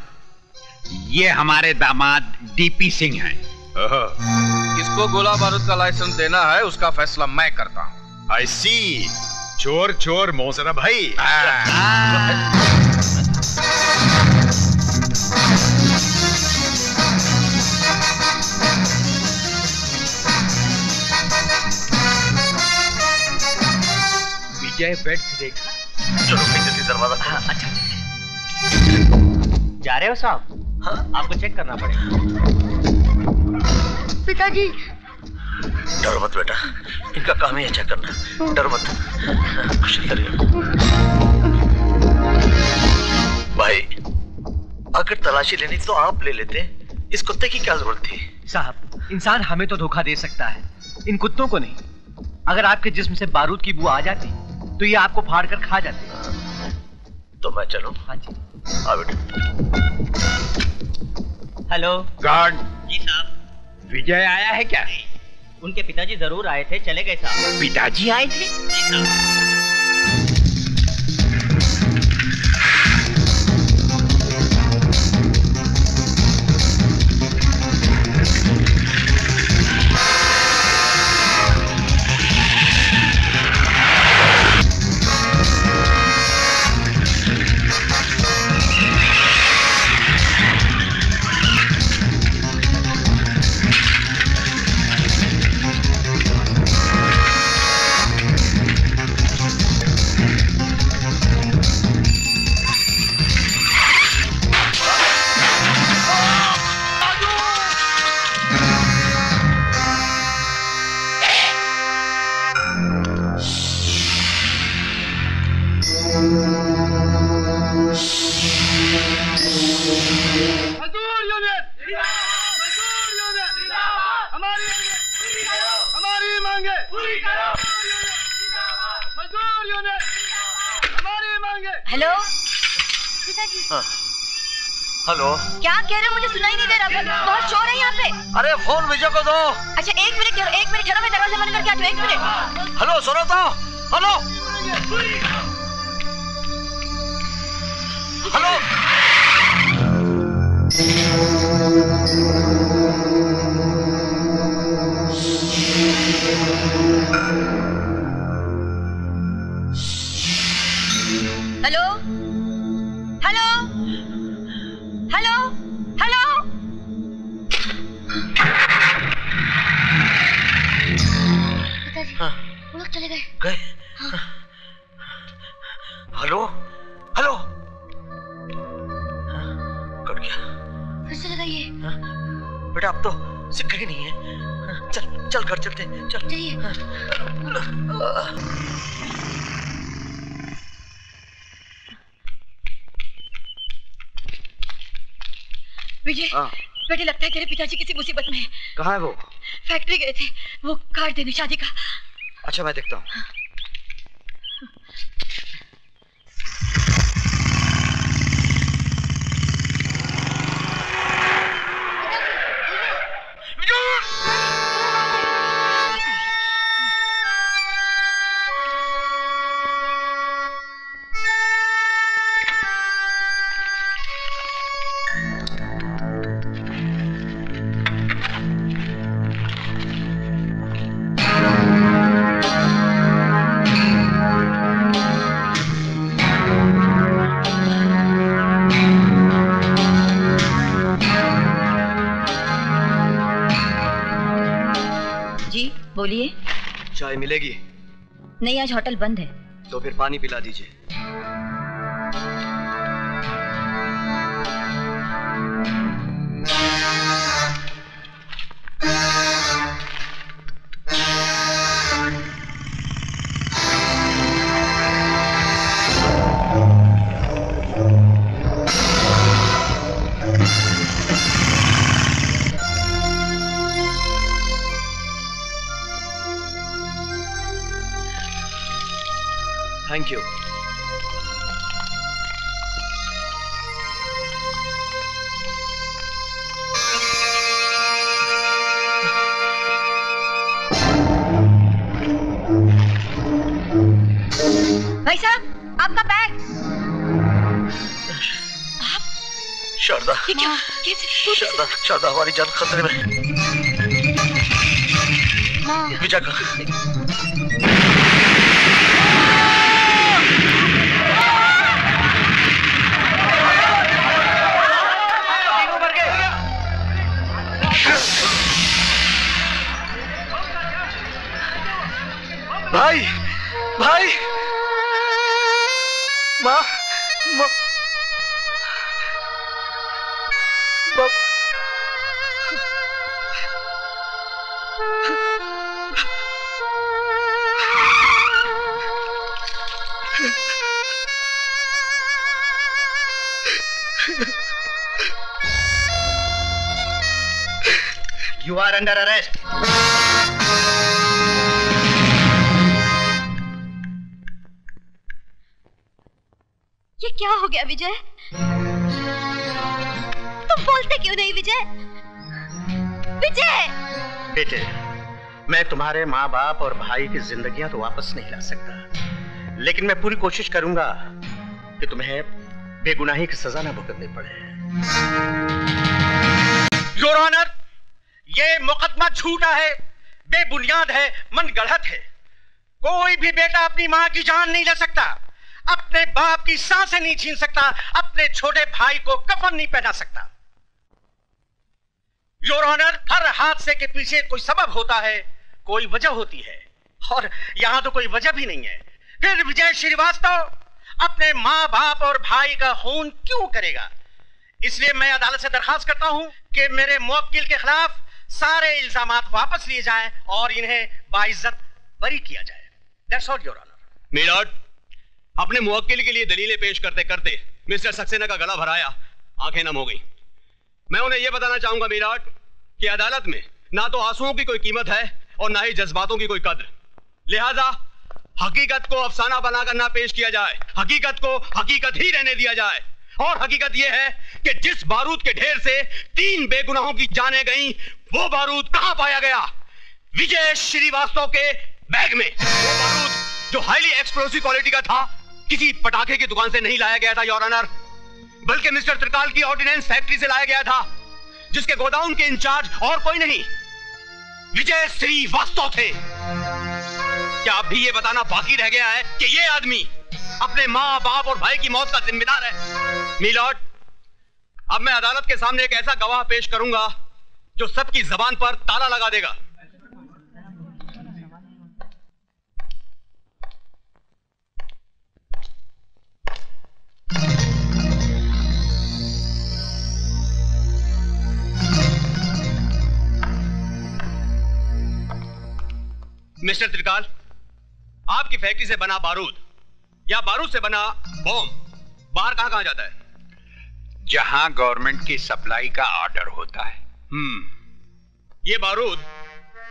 Speaker 7: ये हमारे दामाद डीपी सिंह हैं।
Speaker 8: किसको गोला बारूद का लाइसेंस देना है उसका फैसला मैं करता हूँ।
Speaker 25: आई सी चोर चोर मोसरा भाई
Speaker 18: विजय बेड से देखा।
Speaker 26: चलो जल्दी दरवाज़ा
Speaker 18: हाँ अच्छा
Speaker 6: जा रहे हो साहब? हाँ। आपको चेक करना पड़ेगा।
Speaker 16: पिताजी।
Speaker 26: डरो मत बेटा। इनका काम ही है चेक करना। डरो मत। कुछ नहीं करेगा भाई अगर तलाशी लेनी तो आप ले लेते। इस कुत्ते की क्या ज़रूरत थी?
Speaker 27: साहब इंसान हमें तो धोखा दे सकता है। इन कुत्तों को नहीं। अगर आपके जिस्म से बारूद की बू आ जाती तो ये आपको फाड़ कर खा जाते
Speaker 26: तो मैं चलूँ?
Speaker 27: हाँ जी।
Speaker 26: आ बेटा।
Speaker 6: हेलो।
Speaker 7: गार्ड।
Speaker 6: जी साहब।
Speaker 7: विजय आया है क्या?
Speaker 6: उनके पिताजी ज़रूर आए थे चले गए साहब।
Speaker 7: पिताजी आए थे?
Speaker 6: जी साहब।
Speaker 19: हेलो?
Speaker 26: हाँ। हेलो।
Speaker 19: क्या कह रहे हो? मुझे सुनाई नहीं दे रहा। बहुत- बहुत शोर है यहाँ पे।
Speaker 26: अरे फ़ोन विजय को दो।
Speaker 19: अच्छा एक मिनट ठहरो एक मिनट ठहरो मैं दरवाज़ा बंद करके आती एक मिनट।
Speaker 26: हेलो सुनो तो। हेलो। हेलो।
Speaker 16: पिताजी वो लोग चले गए।
Speaker 26: गए। हाँ। हेलो? हेलो? कट गया।
Speaker 16: फिर से लगाइए।
Speaker 26: बेटा अब तो सिक्का ही नहीं है। चल चल घर चलते हैं, चल।
Speaker 19: विजय। बेटे लगता है तेरे पिताजी किसी मुसीबत में।
Speaker 4: कहा है वो?
Speaker 19: फैक्ट्री गए थे। वो कार्ड देने शादी का।
Speaker 4: अच्छा मैं देखता हूँ।
Speaker 19: बोलिए।
Speaker 4: चाय मिलेगी?
Speaker 19: नहीं आज होटल बंद है।
Speaker 4: तो फिर पानी पिला दीजिए। थैंक यू
Speaker 19: भाई साहब आपका बैग
Speaker 26: शारदा।
Speaker 19: ये क्या? कैसे?
Speaker 26: शारदा शारदा हमारी जान खतरे में। विजय का।
Speaker 4: भाई भाई माँ माँ माँ
Speaker 28: You are under arrest.
Speaker 17: क्या हो गया, विजय? तुम बोलते क्यों नहीं, विजय? विजय!
Speaker 28: बेटे, मैं तुम्हारे माँ बाप और भाई की जिंदगियाँ तो वापस नहीं ला सकता। लेकिन मैं पूरी कोशिश करूँगा कि तुम्हें बेगुनाही की सजा ना भुगतनी पड़े।
Speaker 29: योर ऑनर ये मुकदमा झूठा है, बेबुनियाद है मन गढ़त है। कोई भी बेटा अपनी माँ की जान नहीं ले सकता। अपने बाप की साँसें नहीं छीन सकता, अपने छोटे भाई को कफन नहीं पहना सकता। योर ऑनर हर हादसे के पीछे कोई सबब होता है, कोई वजह होती है, और यहाँ तो कोई वजह भी नहीं है। फिर विजय श्रीवास्तव अपने माँ बाप और भाई का खून क्यों करेगा? इसलिए मैं अदालत से दरखास्त करता हूँ कि मेरे मुवक्किल के खिलाफ सारे इल्ज़ाम वापस लिए जाएँ और इन्हें बाइज्जत बरी किया जाए। That's all your honour
Speaker 30: milord अपने मुवक्किल के लिए दलीलें पेश करते करते मिस्टर सक्सेना का गला भराया, आँखें नम हो गई। मैं उन्हें यह बताना चाहूँगा मिलाट कि अदालत में ना तो आंसुओं की कोई कीमत है और ना ही जज्बातों की कोई कद्र। लिहाजा, हकीकत को अफसाना बनाकर ना पेश किया जाए। हकीकत को हकीकत ही रहने दिया जाए। और हकीकत यह है कि जिस बारूद के ढेर से तीन बेगुनाहों की जाने गई, वो बारूद कहाँ पाया गया? विजय श्रीवास्तव के बैग में। वो बारूद जो हाईली एक्सप्लोसिव क्वालिटी का था किसी पटाखे की दुकान से नहीं लाया गया था योर ऑनर बल्कि मिस्टर त्रिकाल की ऑर्डिनेंस फैक्ट्री से लाया गया था, जिसके गोदाउन के इंचार्ज और कोई नहीं। विजय श्रीवास्तव थे। क्या अब भी ये बताना बाकी रह गया है कि ये आदमी अपने माँ बाप और भाई की मौत का जिम्मेदार है? मिलॉर्ड, अब मैं अदालत के सामने एक ऐसा गवाह पेश करूँगा, जो सबकी जबान पर ताला लगा देगा। मिस्टर त्रिकाल आपकी फैक्ट्री से बना बारूद या बारूद से बना बॉम्ब बाहर कहाँ कहाँ जाता है?
Speaker 7: जहाँ गवर्नमेंट की सप्लाई का ऑर्डर होता है।
Speaker 30: हम्म ये बारूद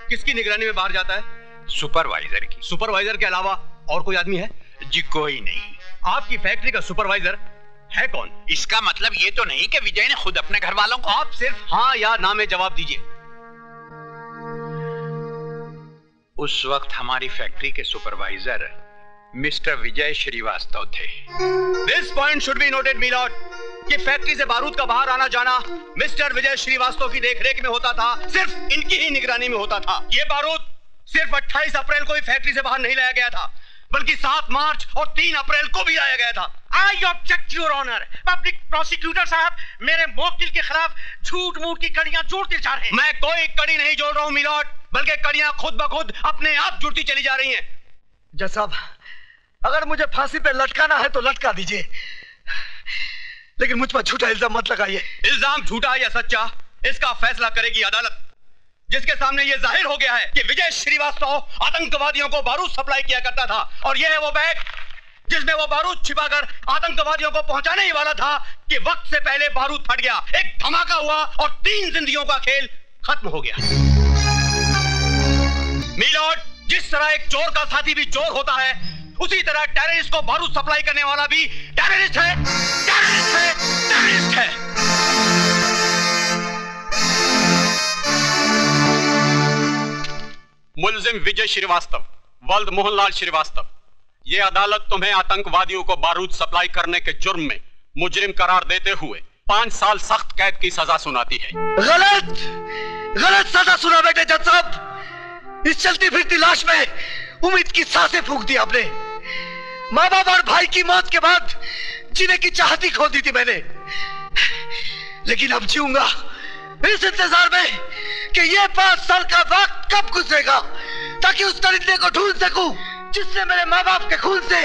Speaker 30: किसकी निगरानी में बाहर जाता है?
Speaker 7: सुपरवाइजर की।
Speaker 30: सुपरवाइजर के अलावा और कोई आदमी है?
Speaker 7: जी कोई नहीं।
Speaker 30: आपकी फैक्ट्री का सुपरवाइजर है कौन?
Speaker 7: इसका मतलब ये तो नहीं कि विजय ने खुद अपने घर वालों को
Speaker 30: आप सिर्फ़ हाँ या ना में जवाब दीजिए।
Speaker 7: उस वक्त हमारी फैक्ट्री के सुपरवाइजर मिस्टर विजय श्रीवास्तव थे।
Speaker 30: This point should be noted milord कि फैक्ट्री से बारूद का बाहर आना जाना मिस्टर विजय श्रीवास्तव की देखरेख में होता था सिर्फ़ इनकी ही निगरानी में होता था। ये बारूद सिर्फ़ 28 अप्रैल को ही फैक्ट्री से बाहर नहीं लाया गया था बल्कि 7 मार्च और 3 अप्रैल को भी लाया गया था।
Speaker 29: I object your honour public prosecutor साहब मेरे मोकिल के खिलाफ झूठ मूठ की कड़ियाँ जोड़ते जा रहे हैं।
Speaker 30: मैं कोई कड़ी नहीं जोड़ रहा हूँ मिलॉट बल्कि कड़ियाँ खुद ब खुद अपने आप जुड़ती चली जा रही हैं।
Speaker 4: जज साहब अगर मुझे फांसी पे लटकाना है तो लटका दीजिए। लेकिन मुझ पर झूठा इल्ज़ाम मत लगाइए।
Speaker 30: इल्ज़ाम झूठा या सच्चा इसका फैसला करेगी अदालत जिसके सामने यह ज़ाहिर हो गया है कि विजय श्रीवास्तव आतंकवादियों को बारूद सप्लाई किया करता था। और यह है वो बैग जिसमें वो बारूद छिपाकर आतंकवादियों को पहुँचाने ही वाला था कि वक्त से पहले बारूद फट गया। एक धमाका हुआ और तीन जिंदगियों का खेल खत्म हो गया। मिलॉर्ड, जिस तरह एक चोर का साथी भी चोर होता है, उसी तरह टेररिस्ट को बारूद सप्लाई करने वाला भी टेररिस्ट है। टेररिस्ट है टेररिस्ट है। मुलजिम विजय श्रीवास्तव वल्द मोहनलाल श्रीवास्तव, ये अदालत तुम्हें आतंकवादियों को बारूद सप्लाई करने के जुर्म में मुजरिम करार देते हुए पाँच साल सख्त कैद की सजा सुनाती है।
Speaker 4: गलत! गलत सजा सुना बेटे जज साहब। इस चलती फिरती लाश में उम्मीद की साँसें फूक दी आपने। माँ बाप और भाई की मौत के बाद जीने की चाहती खो दी थी मैंने। लेकिन अब जीऊँगा इस इंतज़ार में कि ये पाँच साल का वक्त कब गुजरेगा, ताकि उस दरिंदे को ढूंढ सकूँ जिसने मेरे माँ बाप के खून से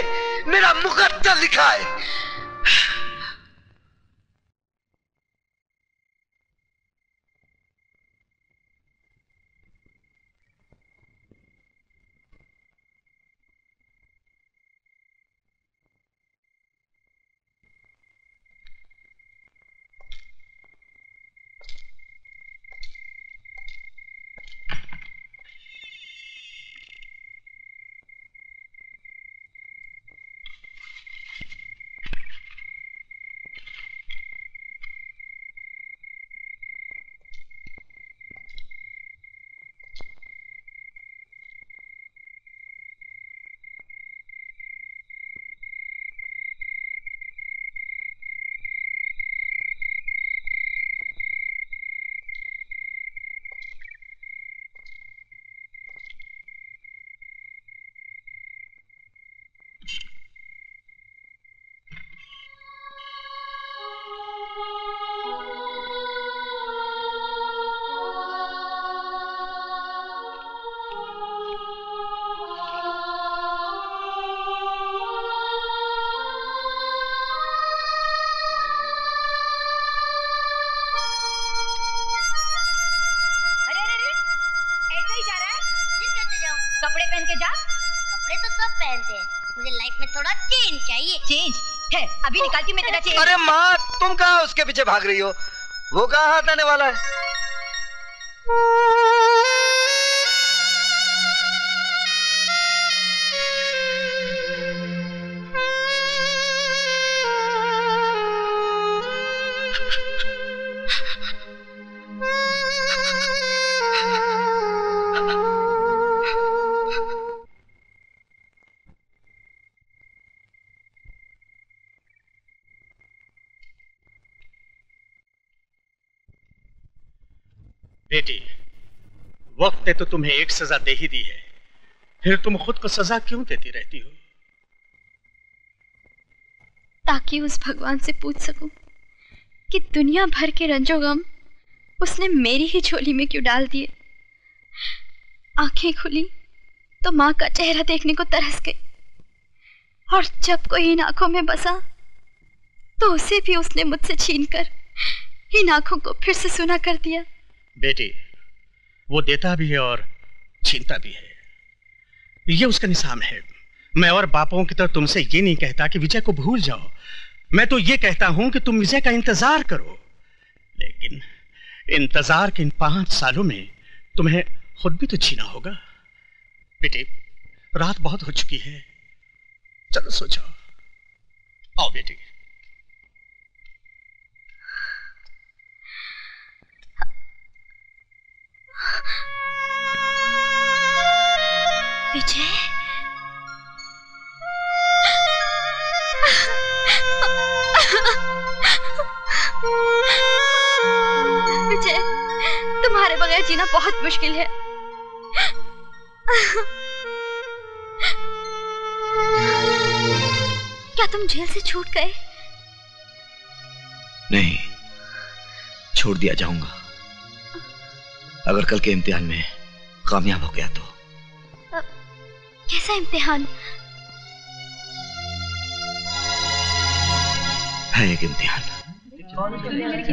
Speaker 4: मेरा मुकद्दर लिखा है।
Speaker 16: पहनते हैं। मुझे लाइफ में थोड़ा चेंज चाहिए। चेंज है अभी निकालती मैं तेरा चेंज
Speaker 4: अरे माँ तुम कहाँ उसके पीछे भाग रही हो? वो कहाँ हाथ आने वाला है?
Speaker 13: ने तो तुम्हें एक सजा दे ही दी है। फिर तुम खुद को सजा क्यों देती रहती हो?
Speaker 17: ताकि उस भगवान से पूछ सकूँ कि दुनिया भर के रंजो गम उसने मेरी ही झोली में क्यों डाल दिए? आँखें खुली तो माँ का चेहरा देखने को तरस गई। और जब कोई इन आँखों में बसा तो उसे भी उसने मुझसे छीन कर इन आँखों को फिर से सुना कर दिया।
Speaker 13: बेटी वो देता भी है और छीनता भी है। ये उसका निशान है। मैं और बापों की तरह तुमसे ये नहीं कहता कि विजय को भूल जाओ। मैं तो ये कहता हूँ कि तुम विजय का इंतज़ार करो। लेकिन इंतज़ार के इन पाँच सालों में तुम्हें खुद भी तो छीना होगा। बेटे, रात बहुत हो चुकी है। चलो सो जाओ। आओ बेटी।
Speaker 17: विजय? विजय, तुम्हारे बगैर जीना बहुत मुश्किल है। क्या तुम जेल से छूट गए?
Speaker 2: नहीं, छोड़ दिया जाऊँगा। अगर कल के इम्तिहान में कामयाब हो गया तो।
Speaker 17: कैसा इम्तिहान?
Speaker 2: है एक इम्तिहान।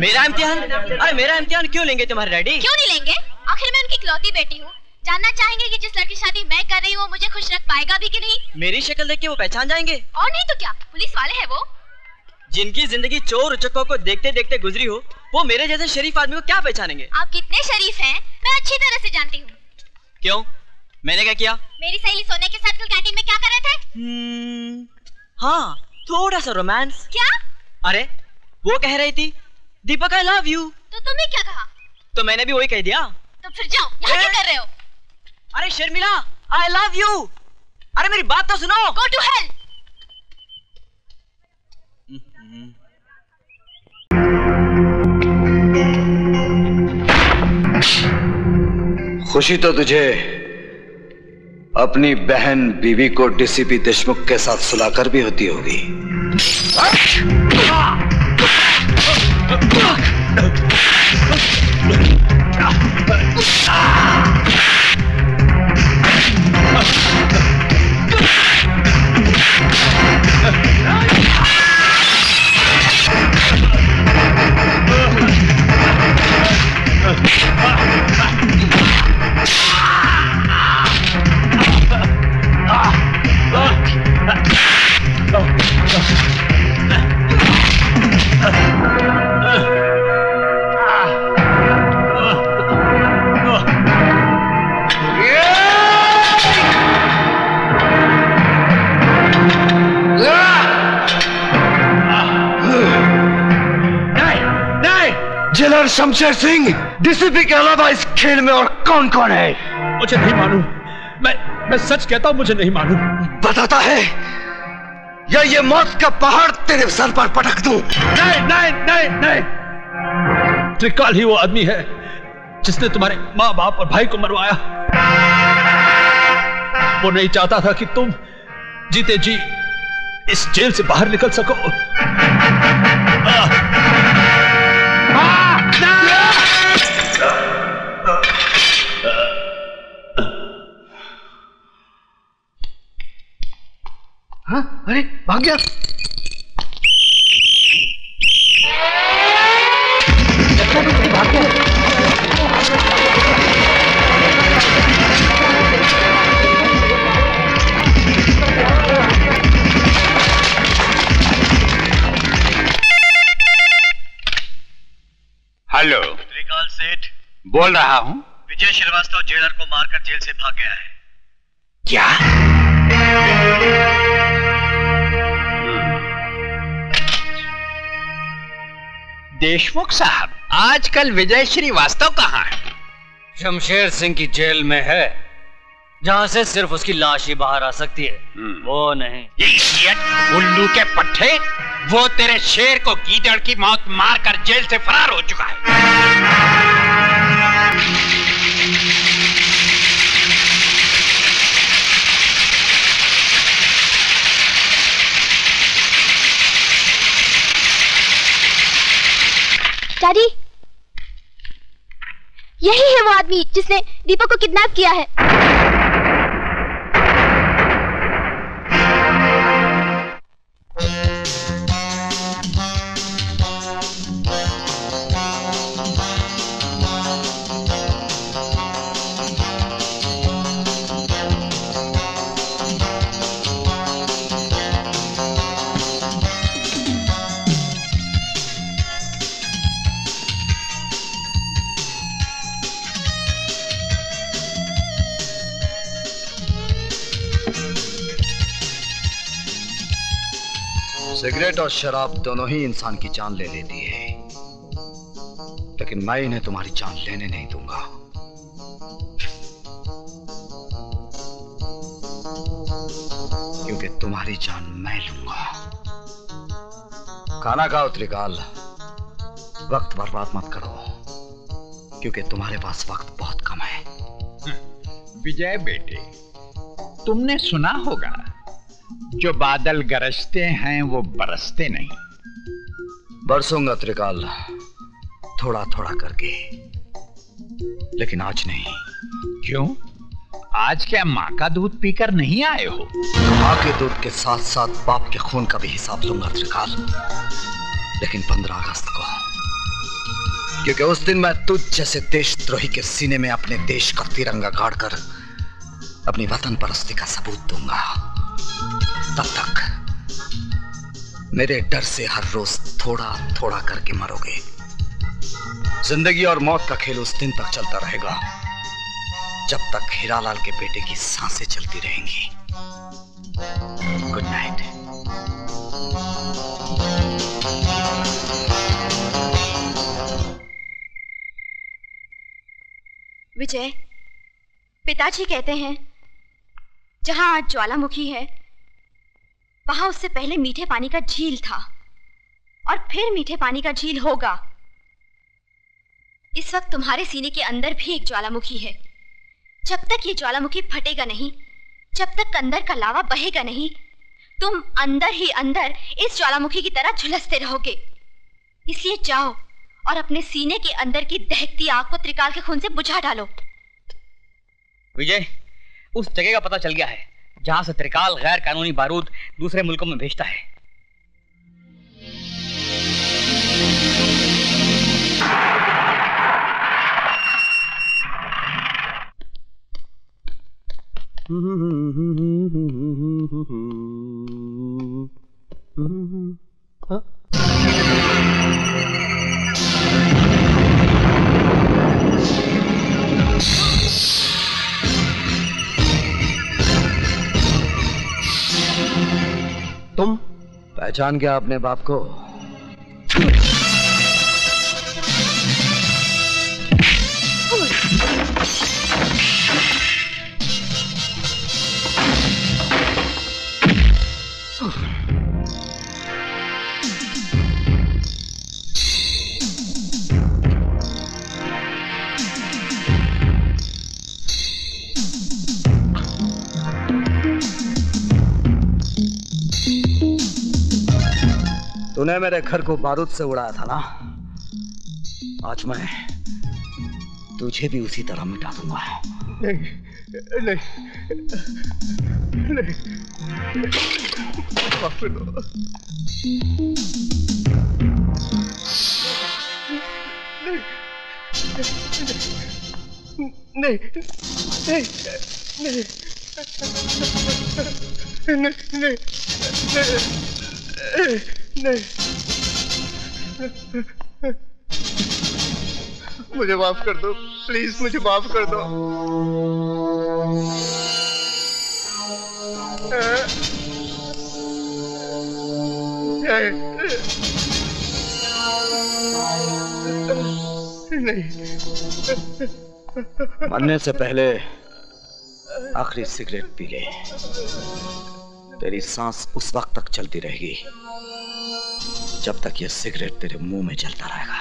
Speaker 24: मेरा इम्तिहान? अरे मेरा इम्तिहान क्यों लेंगे तुम्हारे डैडी?
Speaker 16: क्यों नहीं लेंगे? आखिर मैं उनकी इकलौती बेटी हूँ। जानना चाहेंगे कि जिस लड़की शादी मैं कर रही हूँ वो मुझे खुश रख पाएगा भी कि नहीं?
Speaker 24: मेरी शक्ल देख के वो पहचान जाएँगे।
Speaker 16: और नहीं तो क्या? पुलिस वाले हैं वो।
Speaker 24: जिनकी ज़िंदगी चोर उचक्कों को देखते देखते गुजरी हो वो मेरे जैसे शरीफ आदमी को क्या पहचानेंगे?
Speaker 16: आप कितने शरीफ हैं? मैं अच्छी तरह से जानती हूँ।
Speaker 24: क्यों? मैंने क्या किया?
Speaker 16: मेरी सहेली सोने के साथ कल कैंटीन में क्या कर रहे थे?
Speaker 24: हम्म, हाँ थोड़ा सा रोमांस
Speaker 16: क्या?
Speaker 24: अरे वो कह रही थी दीपक आई लव यू
Speaker 16: तो तुमने क्या कहा?
Speaker 24: तो मैंने भी वही कह दिया।
Speaker 16: तो फिर जाओ यहाँ क्या कर रहे हो?
Speaker 24: अरे शर्मिला आई लव यू अरे मेरी बात तो सुनो।
Speaker 16: गो टू हेल
Speaker 4: खुशी तो तुझे अपनी बहन बीवी को डीसीपी देशमुख के साथ सुलाकर भी होती होगी।
Speaker 31: शमशेर सिंह डीसीपी के अलावा इस खेल में और कौन कौन है?
Speaker 8: मुझे नहीं मालूम। मैं मैं सच कहता हूँ मुझे नहीं मालूम।
Speaker 31: बताता है। या ये मौत का पहाड़ तेरे सर पर पटक दूँ?
Speaker 8: नहीं नहीं नहीं नहीं। त्रिकाल ही वो आदमी है जिसने तुम्हारे माँ बाप और भाई को मरवाया। वो नहीं चाहता था कि तुम जीते जी इस जेल से बाहर निकल सको।
Speaker 31: हाँ अरे भाग गया। भाग गया
Speaker 7: हेलो।
Speaker 32: त्रिकाल सेठ।
Speaker 7: बोल रहा हूँ।
Speaker 32: विजय श्रीवास्तव जेलर को मारकर जेल से भाग गया है।
Speaker 7: क्या? देशमुख साहब आजकल विजय श्रीवास्तव कहाँ है?
Speaker 1: शमशेर सिंह की जेल में है। जहाँ से सिर्फ़ उसकी लाश ही बाहर आ सकती है। वो नहीं।
Speaker 7: उल्लू के पट्टे वो तेरे शेर को गीदड़ की मौत मारकर जेल से फरार हो चुका है।
Speaker 17: डैडी यही है वो आदमी जिसने दीपक को किडनैप किया है।
Speaker 4: सिगरेट और शराब दोनों ही इंसान की जान ले लेती है। लेकिन मैं इन्हें तुम्हारी जान लेने नहीं दूँगा। क्योंकि तुम्हारी जान मैं लूँगा। खाना खाओ, त्रिकाल। वक्त बर्बाद मत करो, क्योंकि तुम्हारे पास वक्त बहुत कम है।
Speaker 7: विजय बेटे, तुमने सुना होगा जो बादल गरजते हैं वो बरसते नहीं।
Speaker 4: बरसूँगा त्रिकाल थोड़ा थोड़ा करके। लेकिन आज नहीं।
Speaker 7: क्यों? आज क्या माँ का दूध पीकर नहीं आए हो?
Speaker 4: माँ के दूध के साथ साथ बाप के खून का भी हिसाब लूँगा त्रिकाल। लेकिन पंद्रह अगस्त को क्योंकि उस दिन मैं तुझ जैसे देशद्रोही के सीने में अपने देश का तिरंगा गाड़कर अपनी वतन परस्ती का सबूत दूँगा। तब तक। मेरे डर से हर रोज थोड़ा थोड़ा करके मरोगे। ज़िंदगी और मौत का खेल उस दिन तक चलता रहेगा, जब तक हीरालाल के बेटे की साँसें चलती रहेंगी। गुड नाइट
Speaker 17: विजय, पिताजी कहते हैं, जहाँ आज ज्वालामुखी है वहाँ उससे पहले मीठे पानी का झील था। और फिर मीठे पानी का झील होगा। इस वक्त तुम्हारे सीने के अंदर भी एक ज्वालामुखी है। जब तक ये ज्वालामुखी फटेगा नहीं, जब तक अंदर का लावा बहेगा नहीं, तुम अंदर ही अंदर इस ज्वालामुखी की तरह झुलसते रहोगे। इसलिए जाओ और अपने सीने के अंदर की दहकती आग को त्रिकाल के खून से बुझा डालो।
Speaker 22: विजय, उस जगह का पता चल गया है। जहाँ से त्रिकाल गैर कानूनी बारूद दूसरे मुल्कों में भेजता है
Speaker 4: तुम पहचान गया अपने बाप को। तूने मेरे घर को बारूद से उड़ाया था ना आज मैं तुझे भी उसी तरह मिटा दूँगा
Speaker 6: नहीं नहीं नहीं नहीं नहीं नहीं नहीं नहीं। मुझे माफ़ कर दो। प्लीज़, मुझे माफ़ कर दो।
Speaker 4: नहीं। मरने से पहले आखिरी सिगरेट पी ले। तेरी सांस उस वक्त तक चलती रहेगी। जब तक ये सिगरेट तेरे मुँह में जलता रहेगा।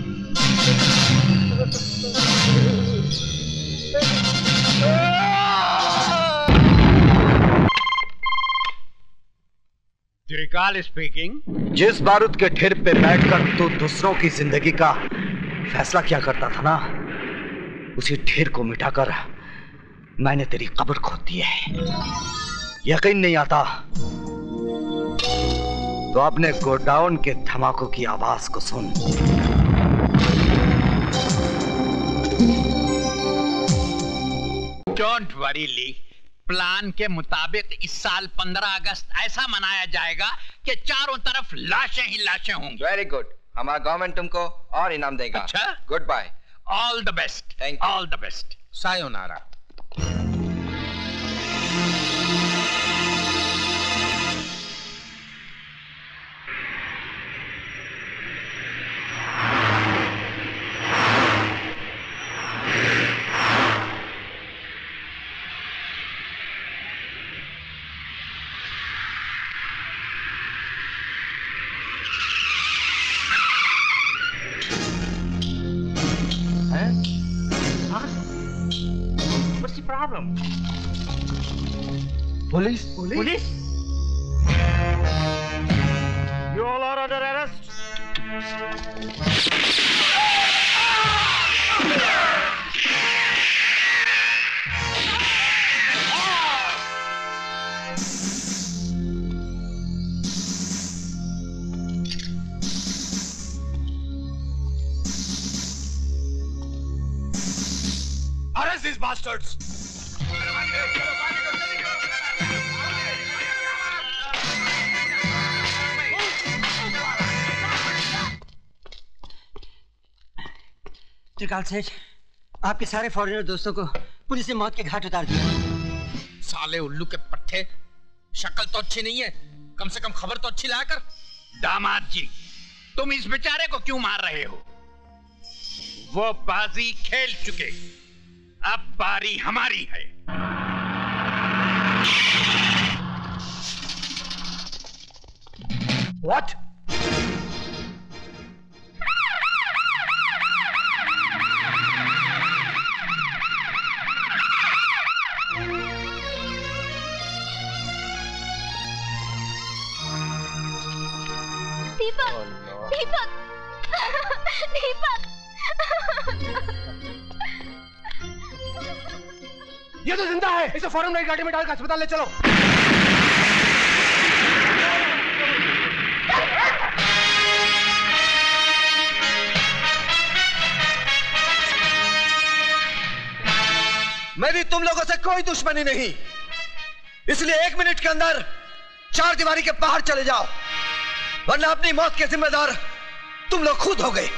Speaker 7: स्पीकिंग
Speaker 4: जिस बारूद के ढेर पे बैठकर तू दूसरों की ज़िंदगी का फैसला किया करता था ना, उसी ढेर को मिटाकर मैंने तेरी कब्र खोद दी है। यकीन नहीं आता तो अपने गोडाउन के धमाकों की आवाज़ को सुन।
Speaker 7: डोंट वरी ली प्लान के मुताबिक इस साल 15 अगस्त ऐसा मनाया जाएगा कि चारों तरफ़ लाशें ही लाशें होंगी।
Speaker 10: वेरी गुड हमारा गवर्नमेंट तुमको और इनाम देगा।
Speaker 7: अच्छा।
Speaker 10: Good bye
Speaker 7: all the best thank you all the best
Speaker 8: sayonara
Speaker 33: Trikal Seth आपके सारे फॉरेनर दोस्तों को पुलिस ने मौत के घाट उतार दिया।
Speaker 8: साले उल्लू के पट्टे शक्ल तो अच्छी नहीं है। कम से कम खबर तो अच्छी लाया कर
Speaker 7: दामाद जी, तुम इस बेचारे को क्यों मार रहे हो? वो बाजी खेल चुके। अब बारी हमारी है।
Speaker 6: What?
Speaker 17: दीपक।
Speaker 6: ये तो ज़िंदा है। इसे फ़ौरन नई गाड़ी में डालकर अस्पताल ले चलो।
Speaker 4: मेरी तुम लोगों से कोई दुश्मनी नहीं। इसलिए एक मिनट के अंदर चार दीवारी के बाहर चले जाओ। वरना अपनी मौत के जिम्मेदार तुम लोग खुद हो गए।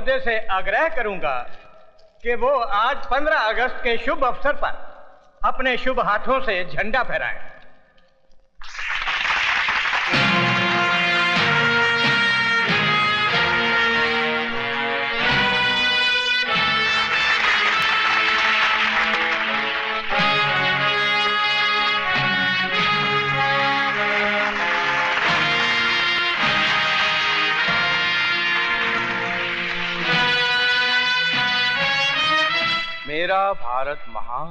Speaker 15: महोदय से आग्रह करूँगा कि वो आज 15 अगस्त के शुभ अवसर पर अपने शुभ हाथों से झंडा फहराएँ। मेरा भारत महान।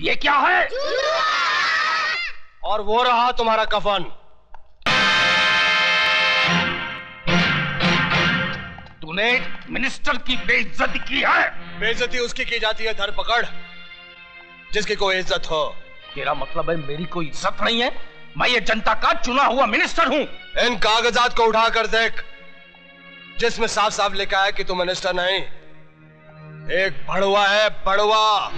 Speaker 6: ये क्या है? और वो रहा तुम्हारा कफन।
Speaker 13: तूने मिनिस्टर की बेइज्जती की है।
Speaker 6: बेइज्जती उसकी की जाती है धरपकड़ जिसकी कोई इज़्ज़त हो।
Speaker 13: तेरा मतलब है मेरी कोई इज़्ज़त नहीं है। मैं ये जनता का चुना हुआ मिनिस्टर हूँ।
Speaker 6: इन कागजात को उठा कर देख जिसमें साफ़ साफ़ लिखा है कि तू मिनिस्टर नहीं। एक बड़ुआ है बड़ुआ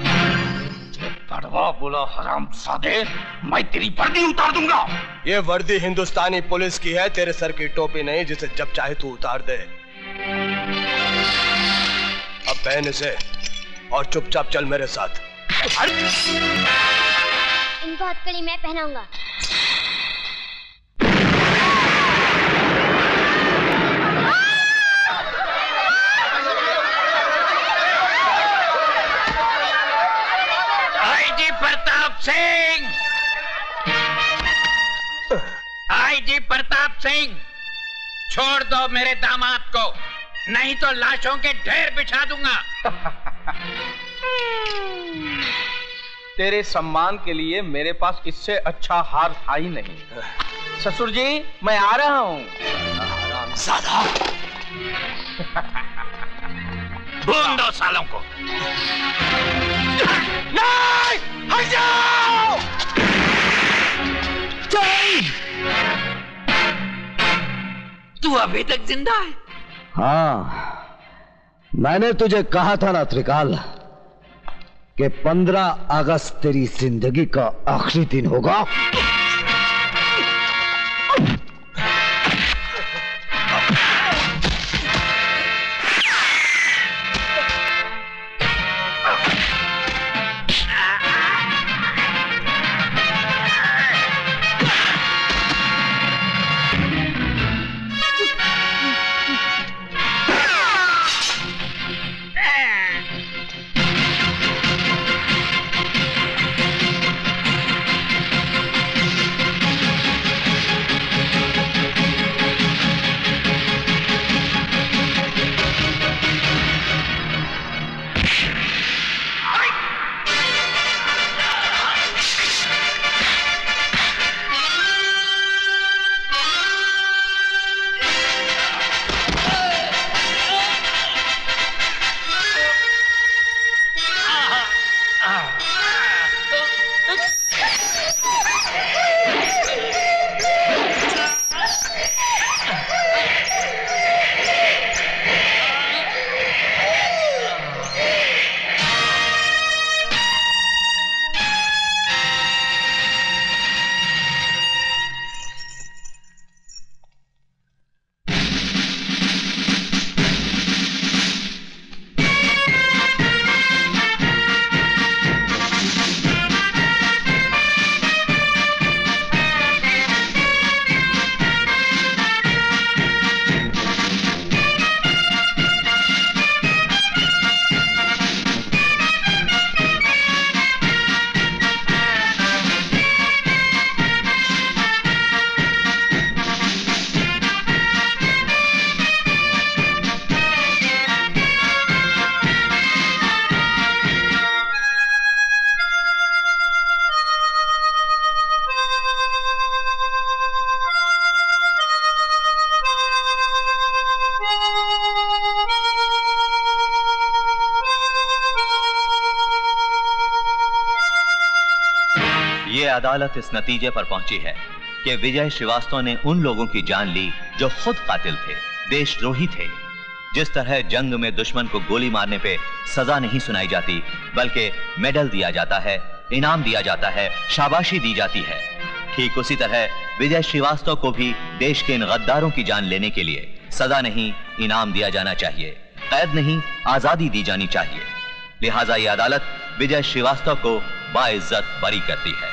Speaker 13: बड़वा बोला हराम सादे मैं तेरी वर्दी उतार दूँगा।
Speaker 6: ये वर्दी हिंदुस्तानी पुलिस की है तेरे सर की टोपी नहीं जिसे जब चाहे तू उतार दे। अब पहन इसे और चुपचाप चल मेरे साथ।
Speaker 16: इनको हथकड़ी मैं पहनाऊँगा।
Speaker 7: प्रताप सिंह। आईजी प्रताप सिंह, छोड़ दो मेरे दामाद को, नहीं तो लाशों के ढेर बिछा दूँगा।
Speaker 8: तेरे सम्मान के लिए मेरे पास इससे अच्छा हार था ही नहीं। ससुर जी मैं आ रहा हूँ।
Speaker 13: भून दो सालों को।
Speaker 31: नहीं हट जाओ।
Speaker 7: तू अभी तक ज़िंदा है?
Speaker 4: हाँ मैंने तुझे कहा था ना त्रिकाल। कि पंद्रह अगस्त तेरी ज़िंदगी का आखिरी दिन होगा।
Speaker 34: अदालत इस नतीजे पर पहुँची है कि विजय श्रीवास्तव ने उन लोगों की जान ली जो खुद कातिल थे, देशद्रोही थे। जिस तरह जंग में दुश्मन को गोली मारने पे सजा नहीं सुनाई जाती, बल्कि मेडल दिया जाता है, इनाम दिया जाता है, शाबाशी दी जाती है। ठीक उसी तरह विजय श्रीवास्तव को भी देश के इन गद्दारों की जान लेने के लिए सजा नहीं, इनाम दिया जाना चाहिए, कैद नहीं, आज़ादी दी जानी चाहिए। लिहाजा ये अदालत विजय श्रीवास्तव को बाइज्जत बरी करती है।